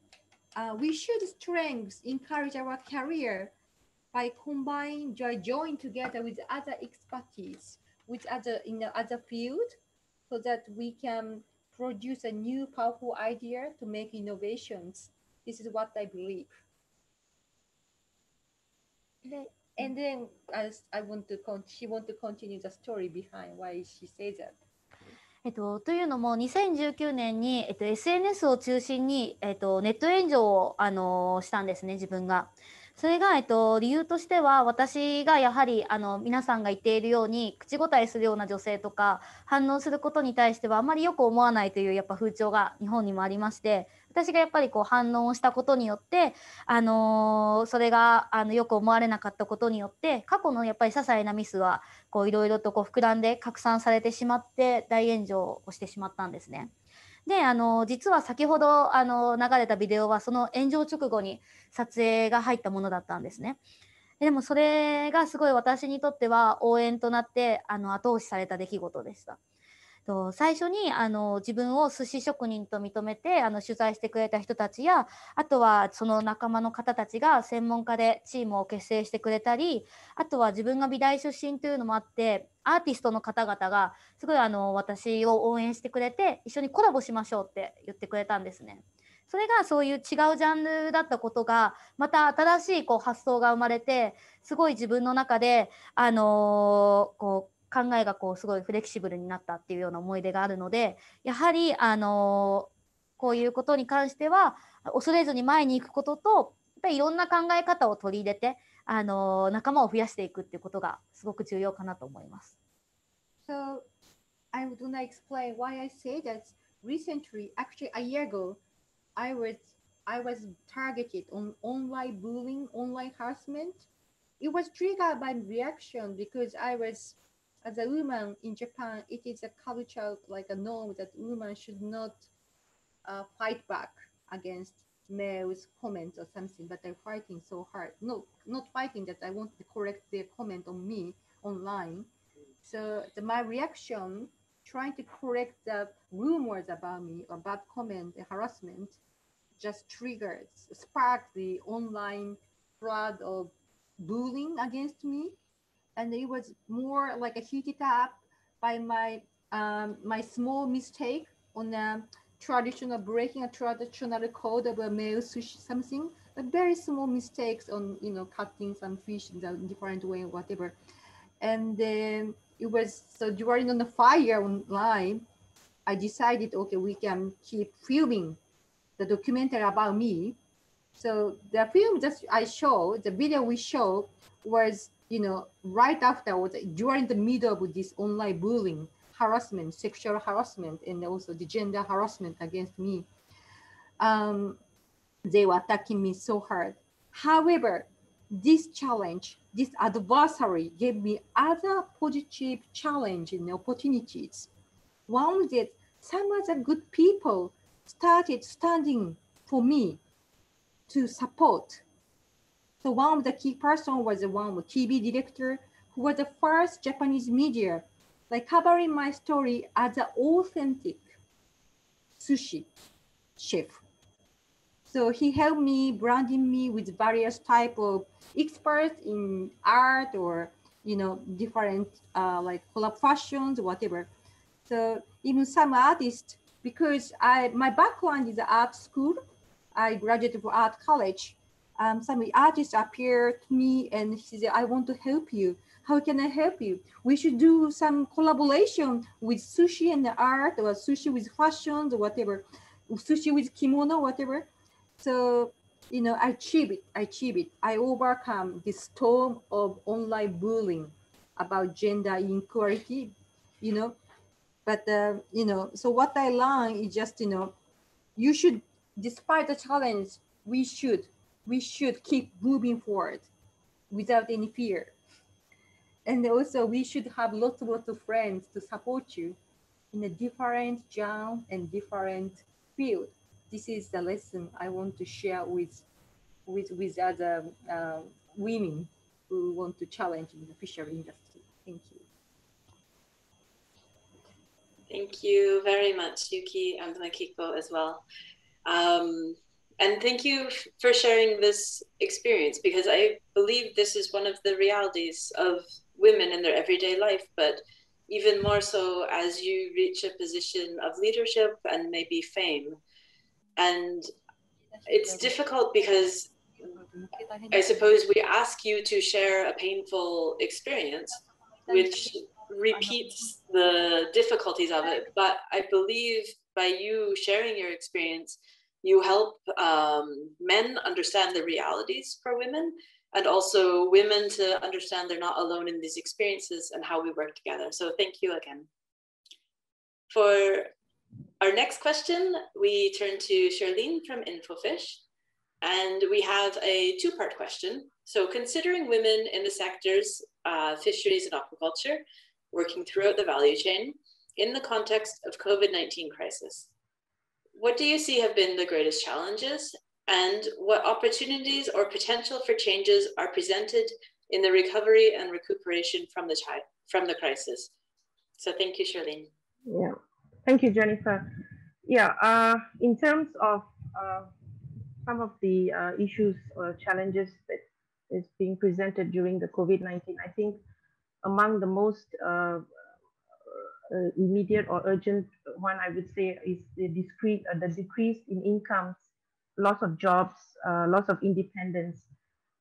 uh, we should strength encourage our career by combine, joy, join together with other expertise, with other in the other field, so that we can produce a new powerful idea to make innovations. This is what I believe. And then as I want to con- she want to continue the story behind why she says that. えっと、というのも2019年に、えっと、SNS を中心に、えっと、ネット炎上を、あのしたんですね自分が。それが、えっと、理由としては私がやはりあの皆さんが言っているように口答えするような女性とか反応することに対してはあまりよく思わないというやっぱ風潮が日本にもありまして私がやっぱりこう反応をしたことによって、あのそれがあのよく思われなかったことによって過去のやっぱり些細なミスはいろいろとこう膨らんで拡散されてしまって大炎上をしてしまったんですね。であの実は先ほどあの流れたビデオはその炎上直後に撮影が入ったものだったんですね。でもそれがすごい私にとっては応援となってあの後押しされた出来事でした。と最初にあの自分を寿司職人と認めてあの取材してくれた人たちやあとはその仲間の方たちが専門家でチームを結成してくれたりあとは自分が美大出身というのもあってアーティストの方々がすごいあの私を応援してくれて一緒にコラボしましょうって言ってくれたんですね。それがそういう違うジャンルだったことがまた新しいこう発想が生まれてすごい自分の中で、あのーこう考えがこうすごいフレキシブルになったっていうような思い出があるのでやはり、あのーこういうことに関しては恐れずに前に行くこととやっぱりいろんな考え方を取り入れて、あのー仲間を増やしていくっていうことがすごく重要かなと思います。So I would want to explain why I say that recently, actually a year ago, I was I was targeted on online bullying, online harassment. It was triggered by reaction because I was as a woman in Japan, it is a culture like a norm that women should not uh, fight back against males' comments or something, but they're fighting so hard. No, not fighting that I want to correct their comment on me online. So the, my reaction, trying to correct the rumors about me or bad comment, the harassment, just triggered, sparked the online flood of bullying against me, and it was more like a heated up by my um, my small mistake on a traditional breaking a traditional code of a male sushi something, but very small mistakes on you know cutting some fish in a different way or whatever, and then it was so during on the fire online, I decided okay we can keep filming the documentary about me. So the film that I showed, the video we showed was you know right afterwards during the middle of this online bullying harassment sexual harassment and also the gender harassment against me um, they were attacking me so hard. However this challenge this adversary gave me other positive challenge and opportunities. One that some other good people started standing for me to support so one of the key person was the one with TV director who was the first Japanese media like covering my story as an authentic sushi chef. So he helped me branding me with various type of experts in art or you know different uh, like fashions whatever. So even some artists because I my background is art school. I graduated from art college um, some artists appeared to me and he said, I want to help you. How can I help you? We should do some collaboration with sushi and art or sushi with fashions or whatever, sushi with kimono, whatever. So, you know, I achieve it, I achieve it. I overcome this storm of online bullying about gender inequality, you know. But uh, you know, so what I learned is just you know, you should, despite the challenge, we should we should keep moving forward without any fear. And also we should have lots and lots of friends to support you in a different genre and different field. This is the lesson I want to share with with with other uh, women who want to challenge in the fishery industry. Thank you. Thank you very much, Yuki and Makiko as well. Um, and thank you for sharing this experience because I believe this is one of the realities of women in their everyday life, but even more so as you reach a position of leadership and maybe fame. And it's difficult because I suppose we ask you to share a painful experience, which repeats the difficulties of it. But I believe by you sharing your experience, you help um, men understand the realities for women and also women to understand they're not alone in these experiences and how we work together. So thank you again. For our next question, we turn to Shirlene from Infofish. And we have a two-part question. So considering women in the sectors, uh, fisheries and aquaculture, working throughout the value chain in the context of COVID-19 crisis, what do you see have been the greatest challenges and what opportunities or potential for changes are presented in the recovery and recuperation from the, from the crisis? So thank you, Shirlene. Yeah, thank you, Jennifer. Yeah, uh, in terms of uh, some of the uh, issues or challenges that is being presented during the COVID-19, I think among the most uh, immediate or urgent one, I would say, is the, discrete, uh, the decrease in incomes, loss of jobs, uh, loss of independence,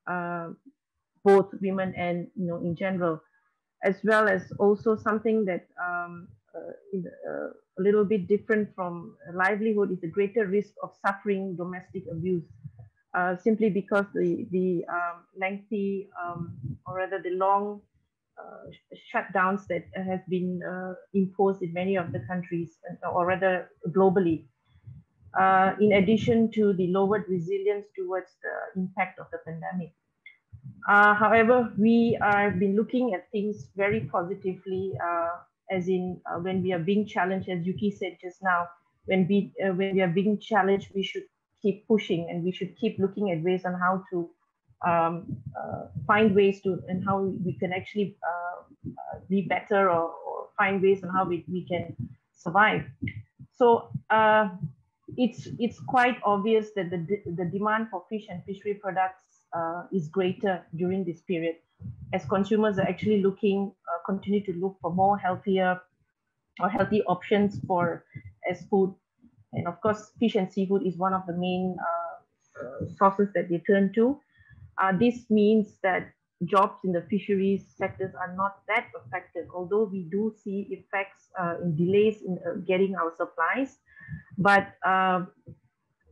uh, both women and you know in general, as well as also something that um, uh, uh, a little bit different from livelihood is the greater risk of suffering domestic abuse. simply because the the um, lengthy um, or rather the long uh, shutdowns that has been uh, imposed in many of the countries, or rather globally. Uh, in addition to the lowered resilience towards the impact of the pandemic. Uh, however, we have been looking at things very positively, uh, as in uh, when we are being challenged, as Yuki said just now, when we when we are being challenged, we should keep pushing and we should keep looking at ways on how to um, uh, find ways to and how we can actually uh, uh, be better or, or, find ways on how we, we can survive. So uh, it's it's quite obvious that the, the demand for fish and fishery products uh, is greater during this period as consumers are actually looking, uh, continue to look for more healthier or healthy options for as food. And of course, fish and seafood is one of the main sources that they turn to. Uh, this means that jobs in the fisheries sectors are not that affected, although we do see effects uh, in delays in uh, getting our supplies. But uh,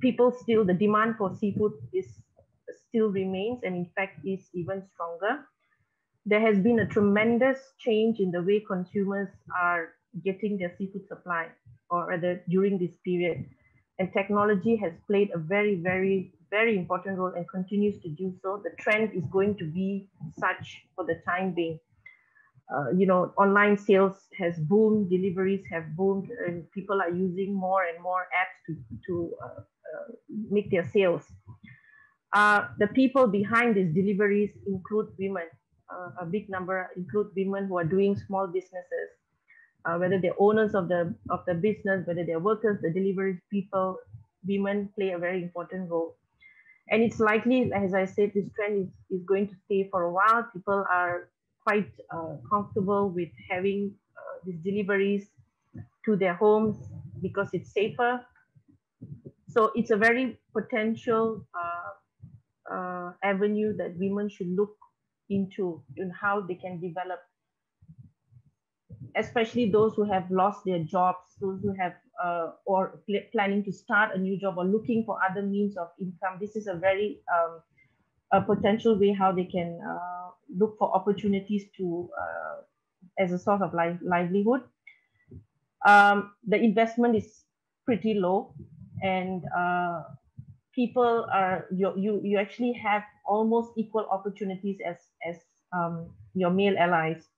people still, the demand for seafood is still remains and in fact is even stronger. There has been a tremendous change in the way consumers are getting their seafood supply or rather during this period. And technology has played a very, very very important role and continues to do so. The trend is going to be such for the time being. Uh, you know, online sales has boomed, deliveries have boomed, and people are using more and more apps to, to uh, uh, make their sales. Uh, the people behind these deliveries include women. Uh, a big number include women who are doing small businesses, uh, whether they're owners of the of the business, whether they're workers, the delivery people, women play a very important role and it's likely, as I said, this trend is, is going to stay for a while. People are quite uh, comfortable with having uh, these deliveries to their homes because it's safer. So it's a very potential uh, uh avenue that women should look into in how they can develop, especially those who have lost their jobs, those who have uh, or pl planning to start a new job or looking for other means of income, this is a very um, a potential way how they can uh, look for opportunities to uh, as a source of li livelihood. Um, the investment is pretty low and uh, people are you, you you actually have almost equal opportunities as as um, your male allies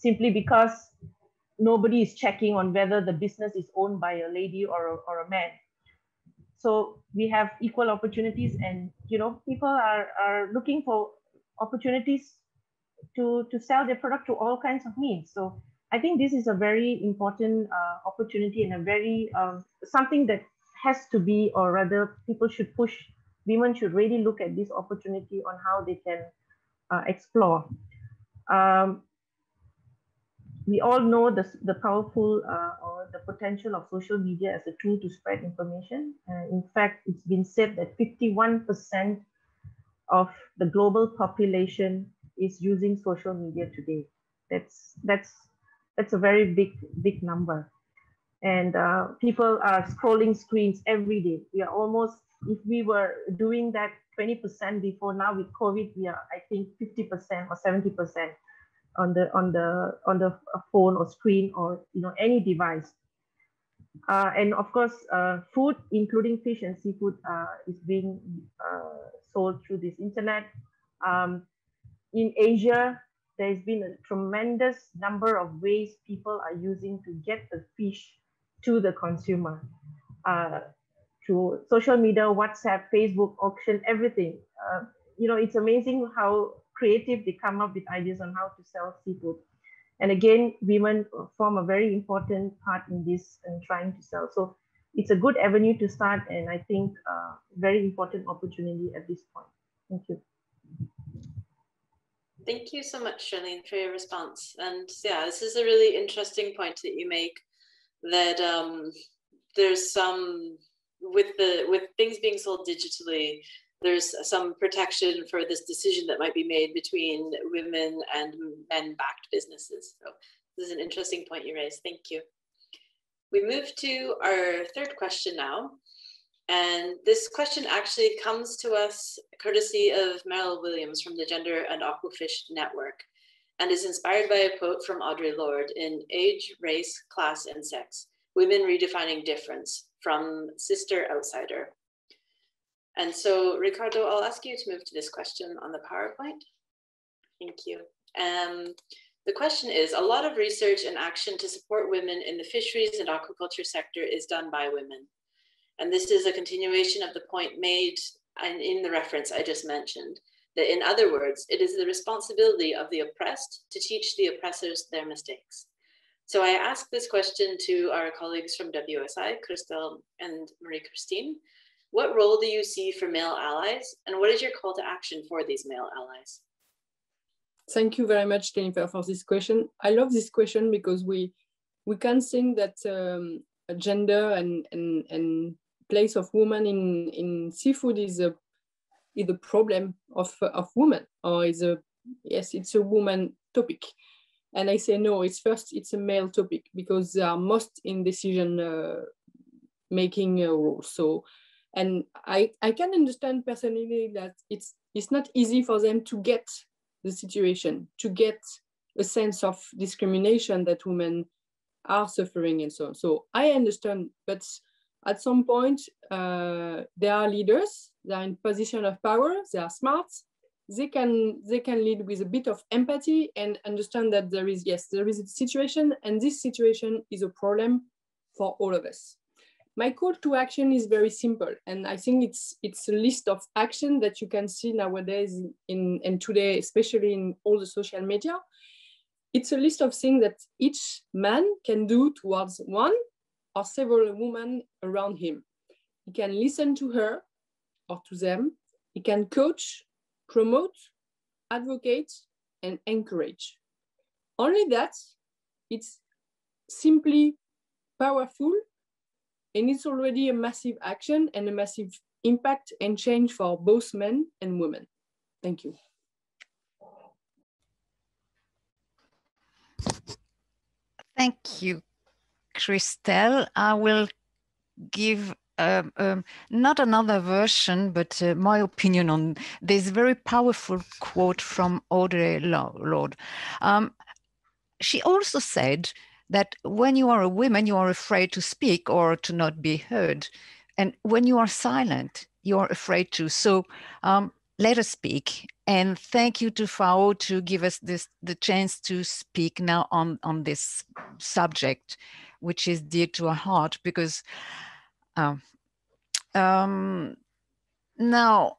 simply because nobody is checking on whether the business is owned by a lady or a, or a man. So we have equal opportunities and you know people are are looking for opportunities to to sell their product to all kinds of means. So i think this is a very important uh, opportunity and a very um, something that has to be or rather people should push women should really look at this opportunity on how they can uh, explore. Um, we all know the, the powerful uh, or the potential of social media as a tool to spread information. Uh, in fact, it's been said that 51% of the global population is using social media today. That's that's that's a very big big number, and uh, people are scrolling screens every day. We are almost if we were doing that 20% before now with COVID, we are I think 50% or 70% on the on the on the phone or screen or you know any device. Uh, and of course, uh, food, including fish and seafood, uh, is being uh, sold through this internet. Um, in Asia, there's been a tremendous number of ways people are using to get the fish to the consumer uh, through social media, WhatsApp, Facebook, auction, everything. Uh, you know, it's amazing how creative, they come up with ideas on how to sell seafood. And again, women form a very important part in this and trying to sell. So it's a good avenue to start, and I think uh, very important opportunity at this point. Thank you. Thank you so much, Shirlene, for your response. And yeah, this is a really interesting point that you make that um, there's some with the with things being sold digitally there's some protection for this decision that might be made between women and men backed businesses. So this is an interesting point you raised. Thank you. We move to our third question now. And this question actually comes to us courtesy of Meryl Williams from the Gender and Aquafish Network and is inspired by a quote from Audre Lorde in Age, Race, Class, and Sex, Women Redefining Difference from Sister Outsider. And so, Ricardo, I'll ask you to move to this question on the PowerPoint. Thank you. Um, the question is, a lot of research and action to support women in the fisheries and aquaculture sector is done by women. And this is a continuation of the point made and in the reference I just mentioned, that in other words, it is the responsibility of the oppressed to teach the oppressors their mistakes. So I ask this question to our colleagues from WSI, Christelle and Marie-Christine, what role do you see for male allies, and what is your call to action for these male allies? Thank you very much, Jennifer, for this question. I love this question because we we can think that um, gender and, and and place of women in in seafood is a is a problem of of women or is a yes it's a woman topic and i say no it's first it's a male topic because they are most in decision uh, making uh, role so and I, I can understand personally that it's it's not easy for them to get the situation to get a sense of discrimination that women are suffering and so on. So i understand but at some point uh, they are leaders they are in position of power they are smart they can they can lead with a bit of empathy and understand that there is yes there is a situation and this situation is a problem for all of us my call to action is very simple, and I think it's it's a list of action that you can see nowadays in and today, especially in all the social media. It's a list of things that each man can do towards one or several women around him. He can listen to her or to them. He can coach, promote, advocate, and encourage. Only that, it's simply powerful and it's already a massive action and a massive impact and change for both men and women. Thank you. Thank you, Christelle. I will give um, um, not another version, but uh, my opinion on this very powerful quote from Audre Lorde. Um, she also said that when you are a woman, you are afraid to speak or to not be heard. And when you are silent, you are afraid to. So um, let us speak. And thank you to FAO to give us this the chance to speak now on, on this subject, which is dear to our heart because um, um, now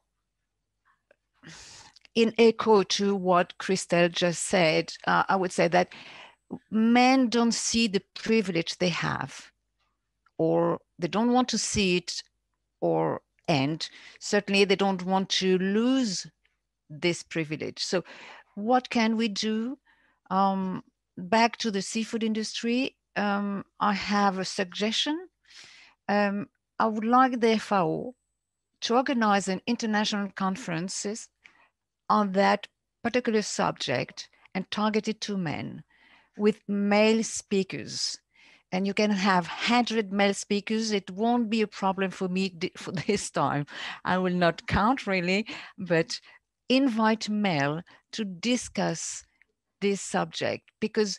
in echo to what Christelle just said, uh, I would say that men don't see the privilege they have, or they don't want to see it, or and certainly they don't want to lose this privilege. So, what can we do? Um, back to the seafood industry, um, I have a suggestion. Um, I would like the FAO to organize an international conferences on that particular subject and target it to men with male speakers. And you can have 100 male speakers. It won't be a problem for me for this time. I will not count really but invite male to discuss this subject because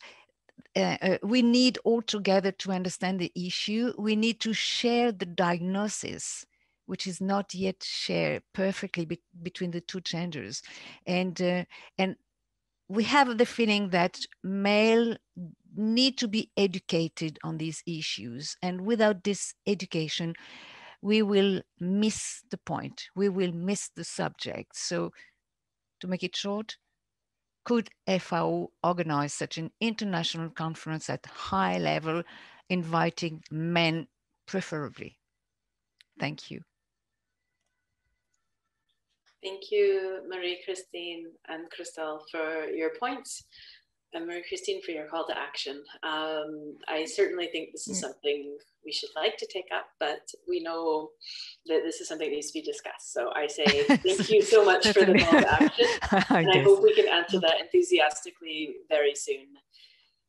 uh, uh, we need all together to understand the issue. We need to share the diagnosis which is not yet shared perfectly be- between the two genders. And uh, and we have the feeling that male need to be educated on these issues and without this education we will miss the point we will miss the subject. So to make it short could FAO organize such an international conference at high level inviting men preferably? Thank you Thank you, Marie Christine and Christelle, for your points, and Marie Christine for your call to action. Um, I certainly think this is mm. something we should like to take up, but we know that this is something that needs to be discussed. So I say thank you so much for the call to action, and I hope we can answer that enthusiastically very soon.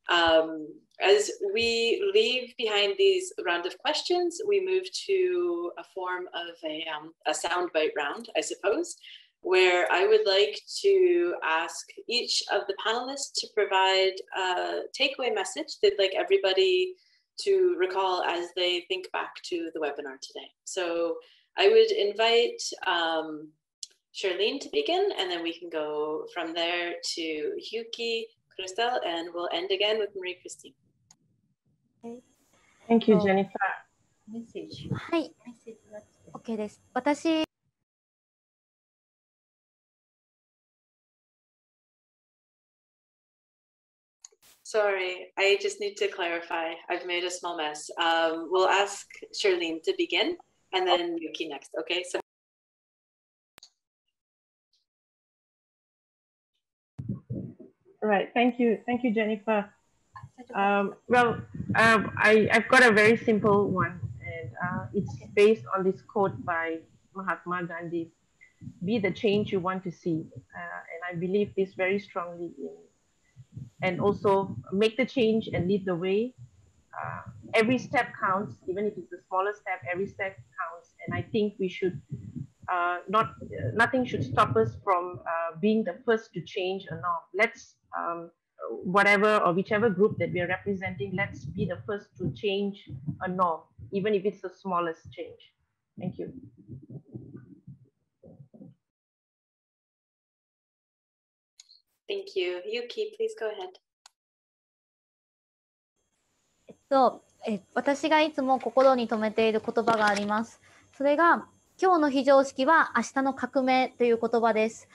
Um, as we leave behind these round of questions, we move to a form of a, um, a soundbite round, I suppose, where I would like to ask each of the panelists to provide a takeaway message they'd like everybody to recall as they think back to the webinar today. So I would invite um, Shirlene to begin, and then we can go from there to Yuki, Christelle, and we'll end again with Marie Christine. Thank you, Jennifer. メッセージ。はい。メッセージが来て。OK です。私 Sorry, I just need to clarify. I've made a small mess. Um, we'll ask Shirlene to begin and then Yuki next. Okay, so. Right, thank you. Thank you, Jennifer. Um, well, um, I, I've got a very simple one, and uh, it's based on this quote by Mahatma Gandhi Be the change you want to see. Uh, and I believe this very strongly in. And also make the change and lead the way. Uh, every step counts, even if it's the smallest step, every step counts. And I think we should uh, not, nothing should stop us from uh, being the first to change a norm. Let's um, whatever or whichever group that we are representing, let's be the first to change a norm, even if it's the smallest change. Thank you. thank you. Yuki, please go ahead. えっと、え私がいつも心に留めている言葉があります。それが、今日の非常識は明日の革命という言葉です。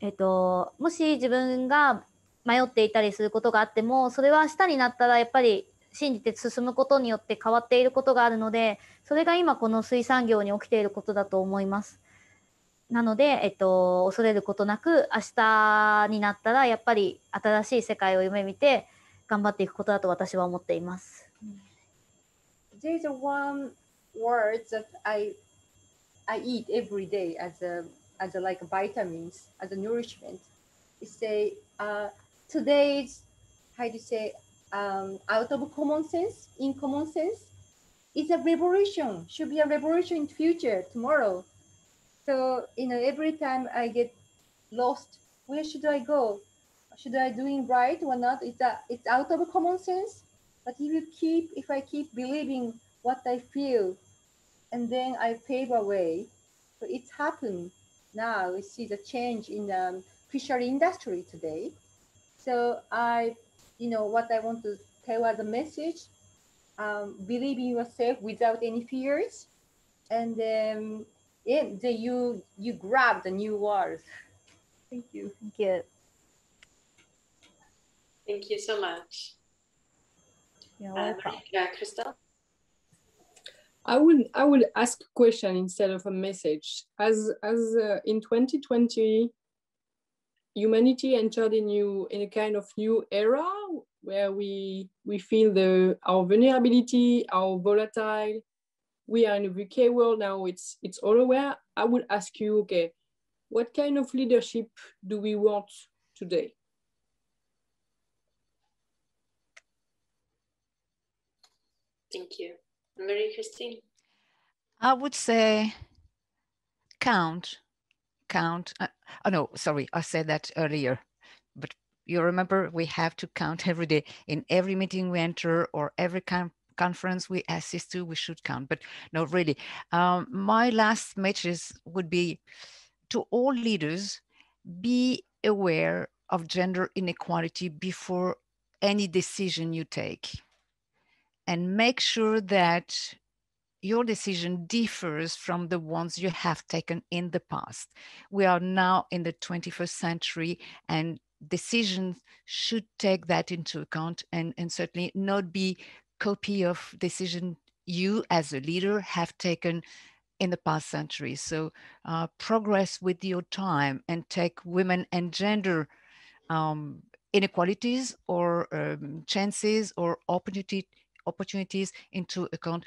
えっと、もし自分が迷っていたりすることがあっても、それは明日になったらやっぱり信じて進むことによって変わっていることがあるので、それが今この水産業に起きていることだと思います。なので、えっと、恐れることなく、明日になったらやっぱり新しい世界を夢見て頑張っていくことだと私は思っています。There's one word that I I eat every day as a as a like vitamins as a nourishment. It say uh, today's how do you say um, out of common sense in common sense it's a revolution, should be a revolution in future, tomorrow. So, you know, every time I get lost, where should I go? Should I doing right or not? It's, a, it's out of common sense. But if you keep, if I keep believing what I feel, and then I pave a way, so it's happened now. We see the change in the fishery industry today. So I, you know, what I want to tell as a message, um, believe in yourself without any fears, and um, yeah, the, you you grab the new world. Thank you. Thank you. Thank you so much. You're Uh, welcome. I would I would ask a question instead of a message. As as uh, in 2020, humanity entered in new in a kind of new era where we we feel the our vulnerability, our volatile. We are in a VUCA world now. It's it's all aware. I would ask you, okay, what kind of leadership do we want today? Thank you. Marie Christine? I would say count, count. Uh, oh no, sorry, I said that earlier. But you remember we have to count every day. In every meeting we enter or every con- conference we assist to, we should count. But no, really. Um, my last message would be to all leaders be aware of gender inequality before any decision you take and make sure that your decision differs from the ones you have taken in the past. We are now in the 21st century and decisions should take that into account and, and certainly not be copy of decision you as a leader have taken in the past century. So uh, progress with your time and take women and gender um, inequalities or um, chances or opportunity, opportunities into account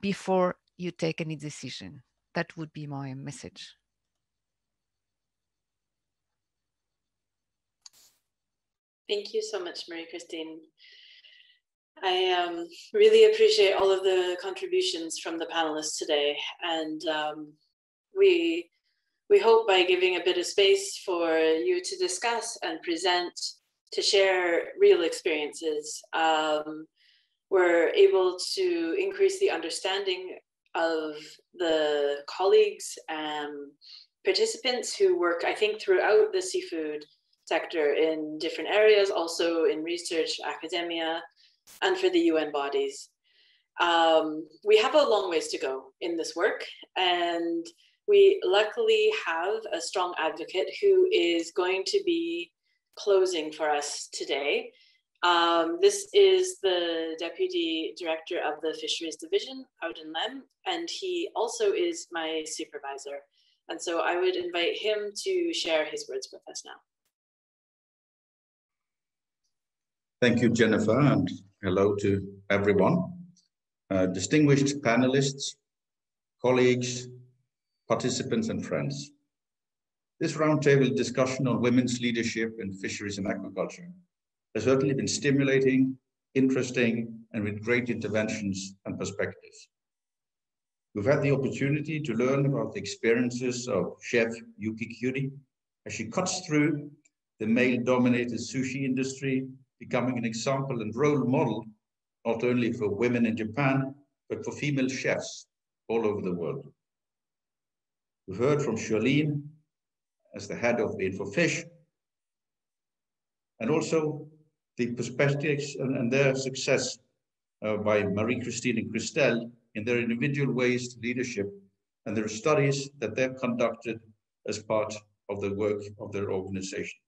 before you take any decision. That would be my message. Thank you so much, Marie Christine. I um, really appreciate all of the contributions from the panelists today. And um, we, we hope by giving a bit of space for you to discuss and present, to share real experiences, um, we're able to increase the understanding of the colleagues and participants who work, I think, throughout the seafood sector in different areas, also in research, academia, and for the UN bodies. Um, we have a long ways to go in this work, and we luckily have a strong advocate who is going to be closing for us today. Um, this is the Deputy Director of the Fisheries Division, Audun Lem, and he also is my supervisor. And so I would invite him to share his words with us now. Thank you, Jennifer, and hello to everyone. Uh, distinguished panelists, colleagues, participants, and friends. This roundtable discussion on women's leadership in fisheries and aquaculture has certainly been stimulating, interesting, and with great interventions and perspectives. We've had the opportunity to learn about the experiences of Chef Yuki Chidui as she cuts through the male-dominated sushi industry, becoming an example and role model, not only for women in Japan, but for female chefs all over the world. We've heard from Shirlene as the head of InfoFish, and also the perspectives and, and their success uh, by Marie-Christine and Christelle in their individual ways to leadership and their studies that they've conducted as part of the work of their organization.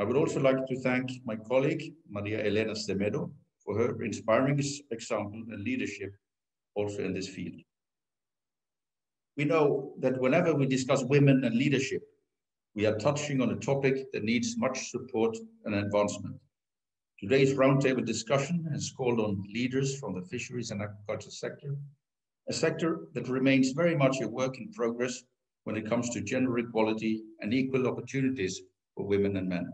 I would also like to thank my colleague, Maria Helena Semedo, for her inspiring example and leadership also in this field. We know that whenever we discuss women and leadership, we are touching on a topic that needs much support and advancement. Today's roundtable discussion has called on leaders from the fisheries and aquaculture sector, a sector that remains very much a work in progress when it comes to gender equality and equal opportunities for women and men.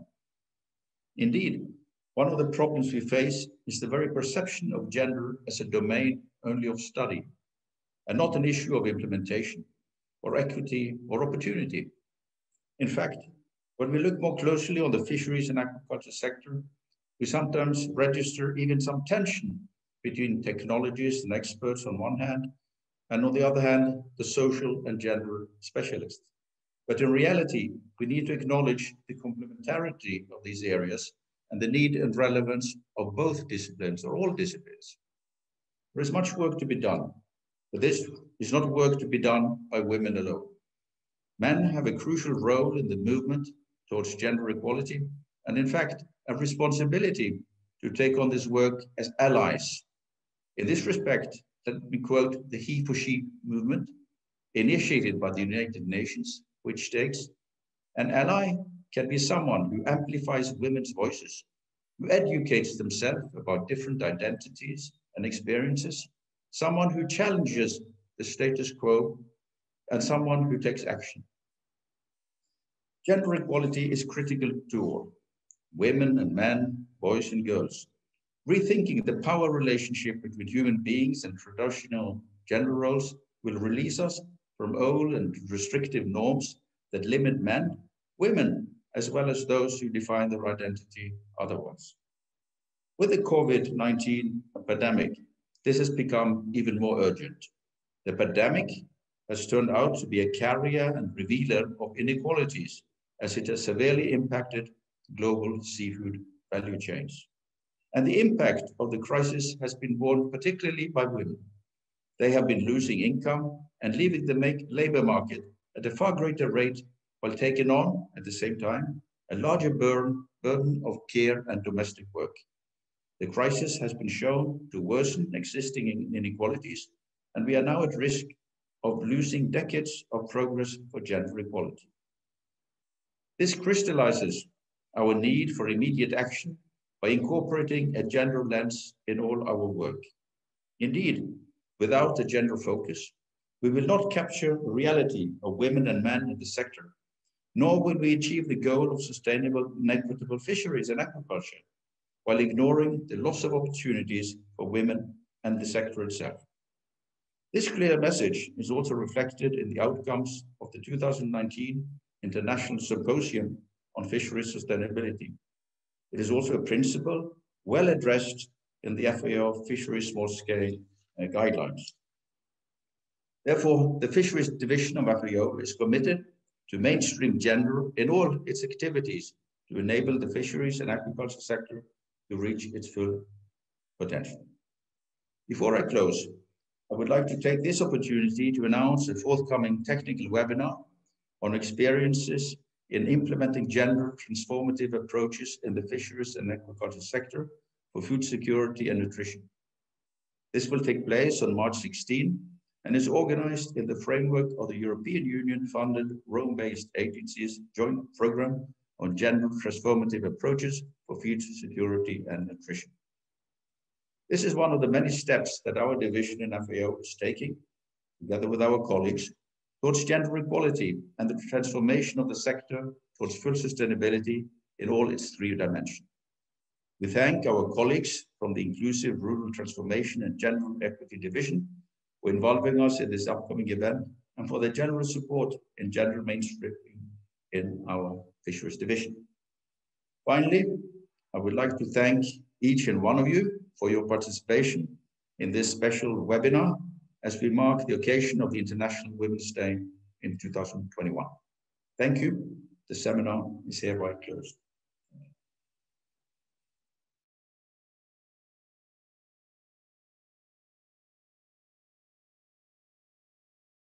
Indeed, One of the problems we face is the very perception of gender as a domain only of study and not an issue of implementation or equity or opportunity. In fact, when we look more closely on the fisheries and aquaculture sector, we sometimes register even some tension between technologists and experts on one hand, and on the other hand, the social and gender specialists. But in reality, we need to acknowledge the complementarity of these areas and the need and relevance of both disciplines or all disciplines. There is much work to be done, but this is not work to be done by women alone. Men have a crucial role in the movement towards gender equality, and in fact, a responsibility to take on this work as allies. In this respect, let me quote the He for She movement, initiated by the United Nations, which states, an ally can be someone who amplifies women's voices, who educates themselves about different identities and experiences, someone who challenges the status quo, and someone who takes action. Gender equality is critical to all, women and men, boys and girls. Rethinking the power relationship between human beings and traditional gender roles will release us from old and restrictive norms that limit men, women, as well as those who define their identity otherwise. With the COVID-19 pandemic, this has become even more urgent. The pandemic has turned out to be a carrier and revealer of inequalities as it has severely impacted global seafood value chains. And the impact of the crisis has been borne particularly by women. They have been losing income and leaving the labor market at a far greater rate while taking on, at the same time, a larger burden, burden of care and domestic work. The crisis has been shown to worsen existing inequalities, and we are now at risk of losing decades of progress for gender equality. This crystallizes our need for immediate action by incorporating a gender lens in all our work. Indeed, without a gender focus, we will not capture the reality of women and men in the sector, nor will we achieve the goal of sustainable and equitable fisheries and aquaculture, while ignoring the loss of opportunities for women and the sector itself. This clear message is also reflected in the outcomes of the 2019 International Symposium on Fisheries Sustainability. It is also a principle well addressed in the FAO Fisheries Small Scale uh, Guidelines. Therefore, the Fisheries Division of FAO is committed to mainstream gender in all its activities to enable the fisheries and agriculture sector to reach its full potential. Before I close, I would like to take this opportunity to announce a forthcoming technical webinar on experiences in implementing gender transformative approaches in the fisheries and aquaculture sector for food security and nutrition. This will take place on March 16 and is organized in the framework of the European Union funded Rome-based agencies joint program on gender transformative approaches for food security and nutrition. This is one of the many steps that our division in FAO is taking, together with our colleagues, towards gender equality and the transformation of the sector towards full sustainability in all its three dimensions. We thank our colleagues from the Inclusive Rural Transformation and Gender Equity Division for involving us in this upcoming event and for their generous support in gender mainstreaming in our fisheries division. Finally, I would like to thank each and one of you for your participation in this special webinar as we mark the occasion of the International Women's Day in 2021. Thank you. The seminar is hereby closed.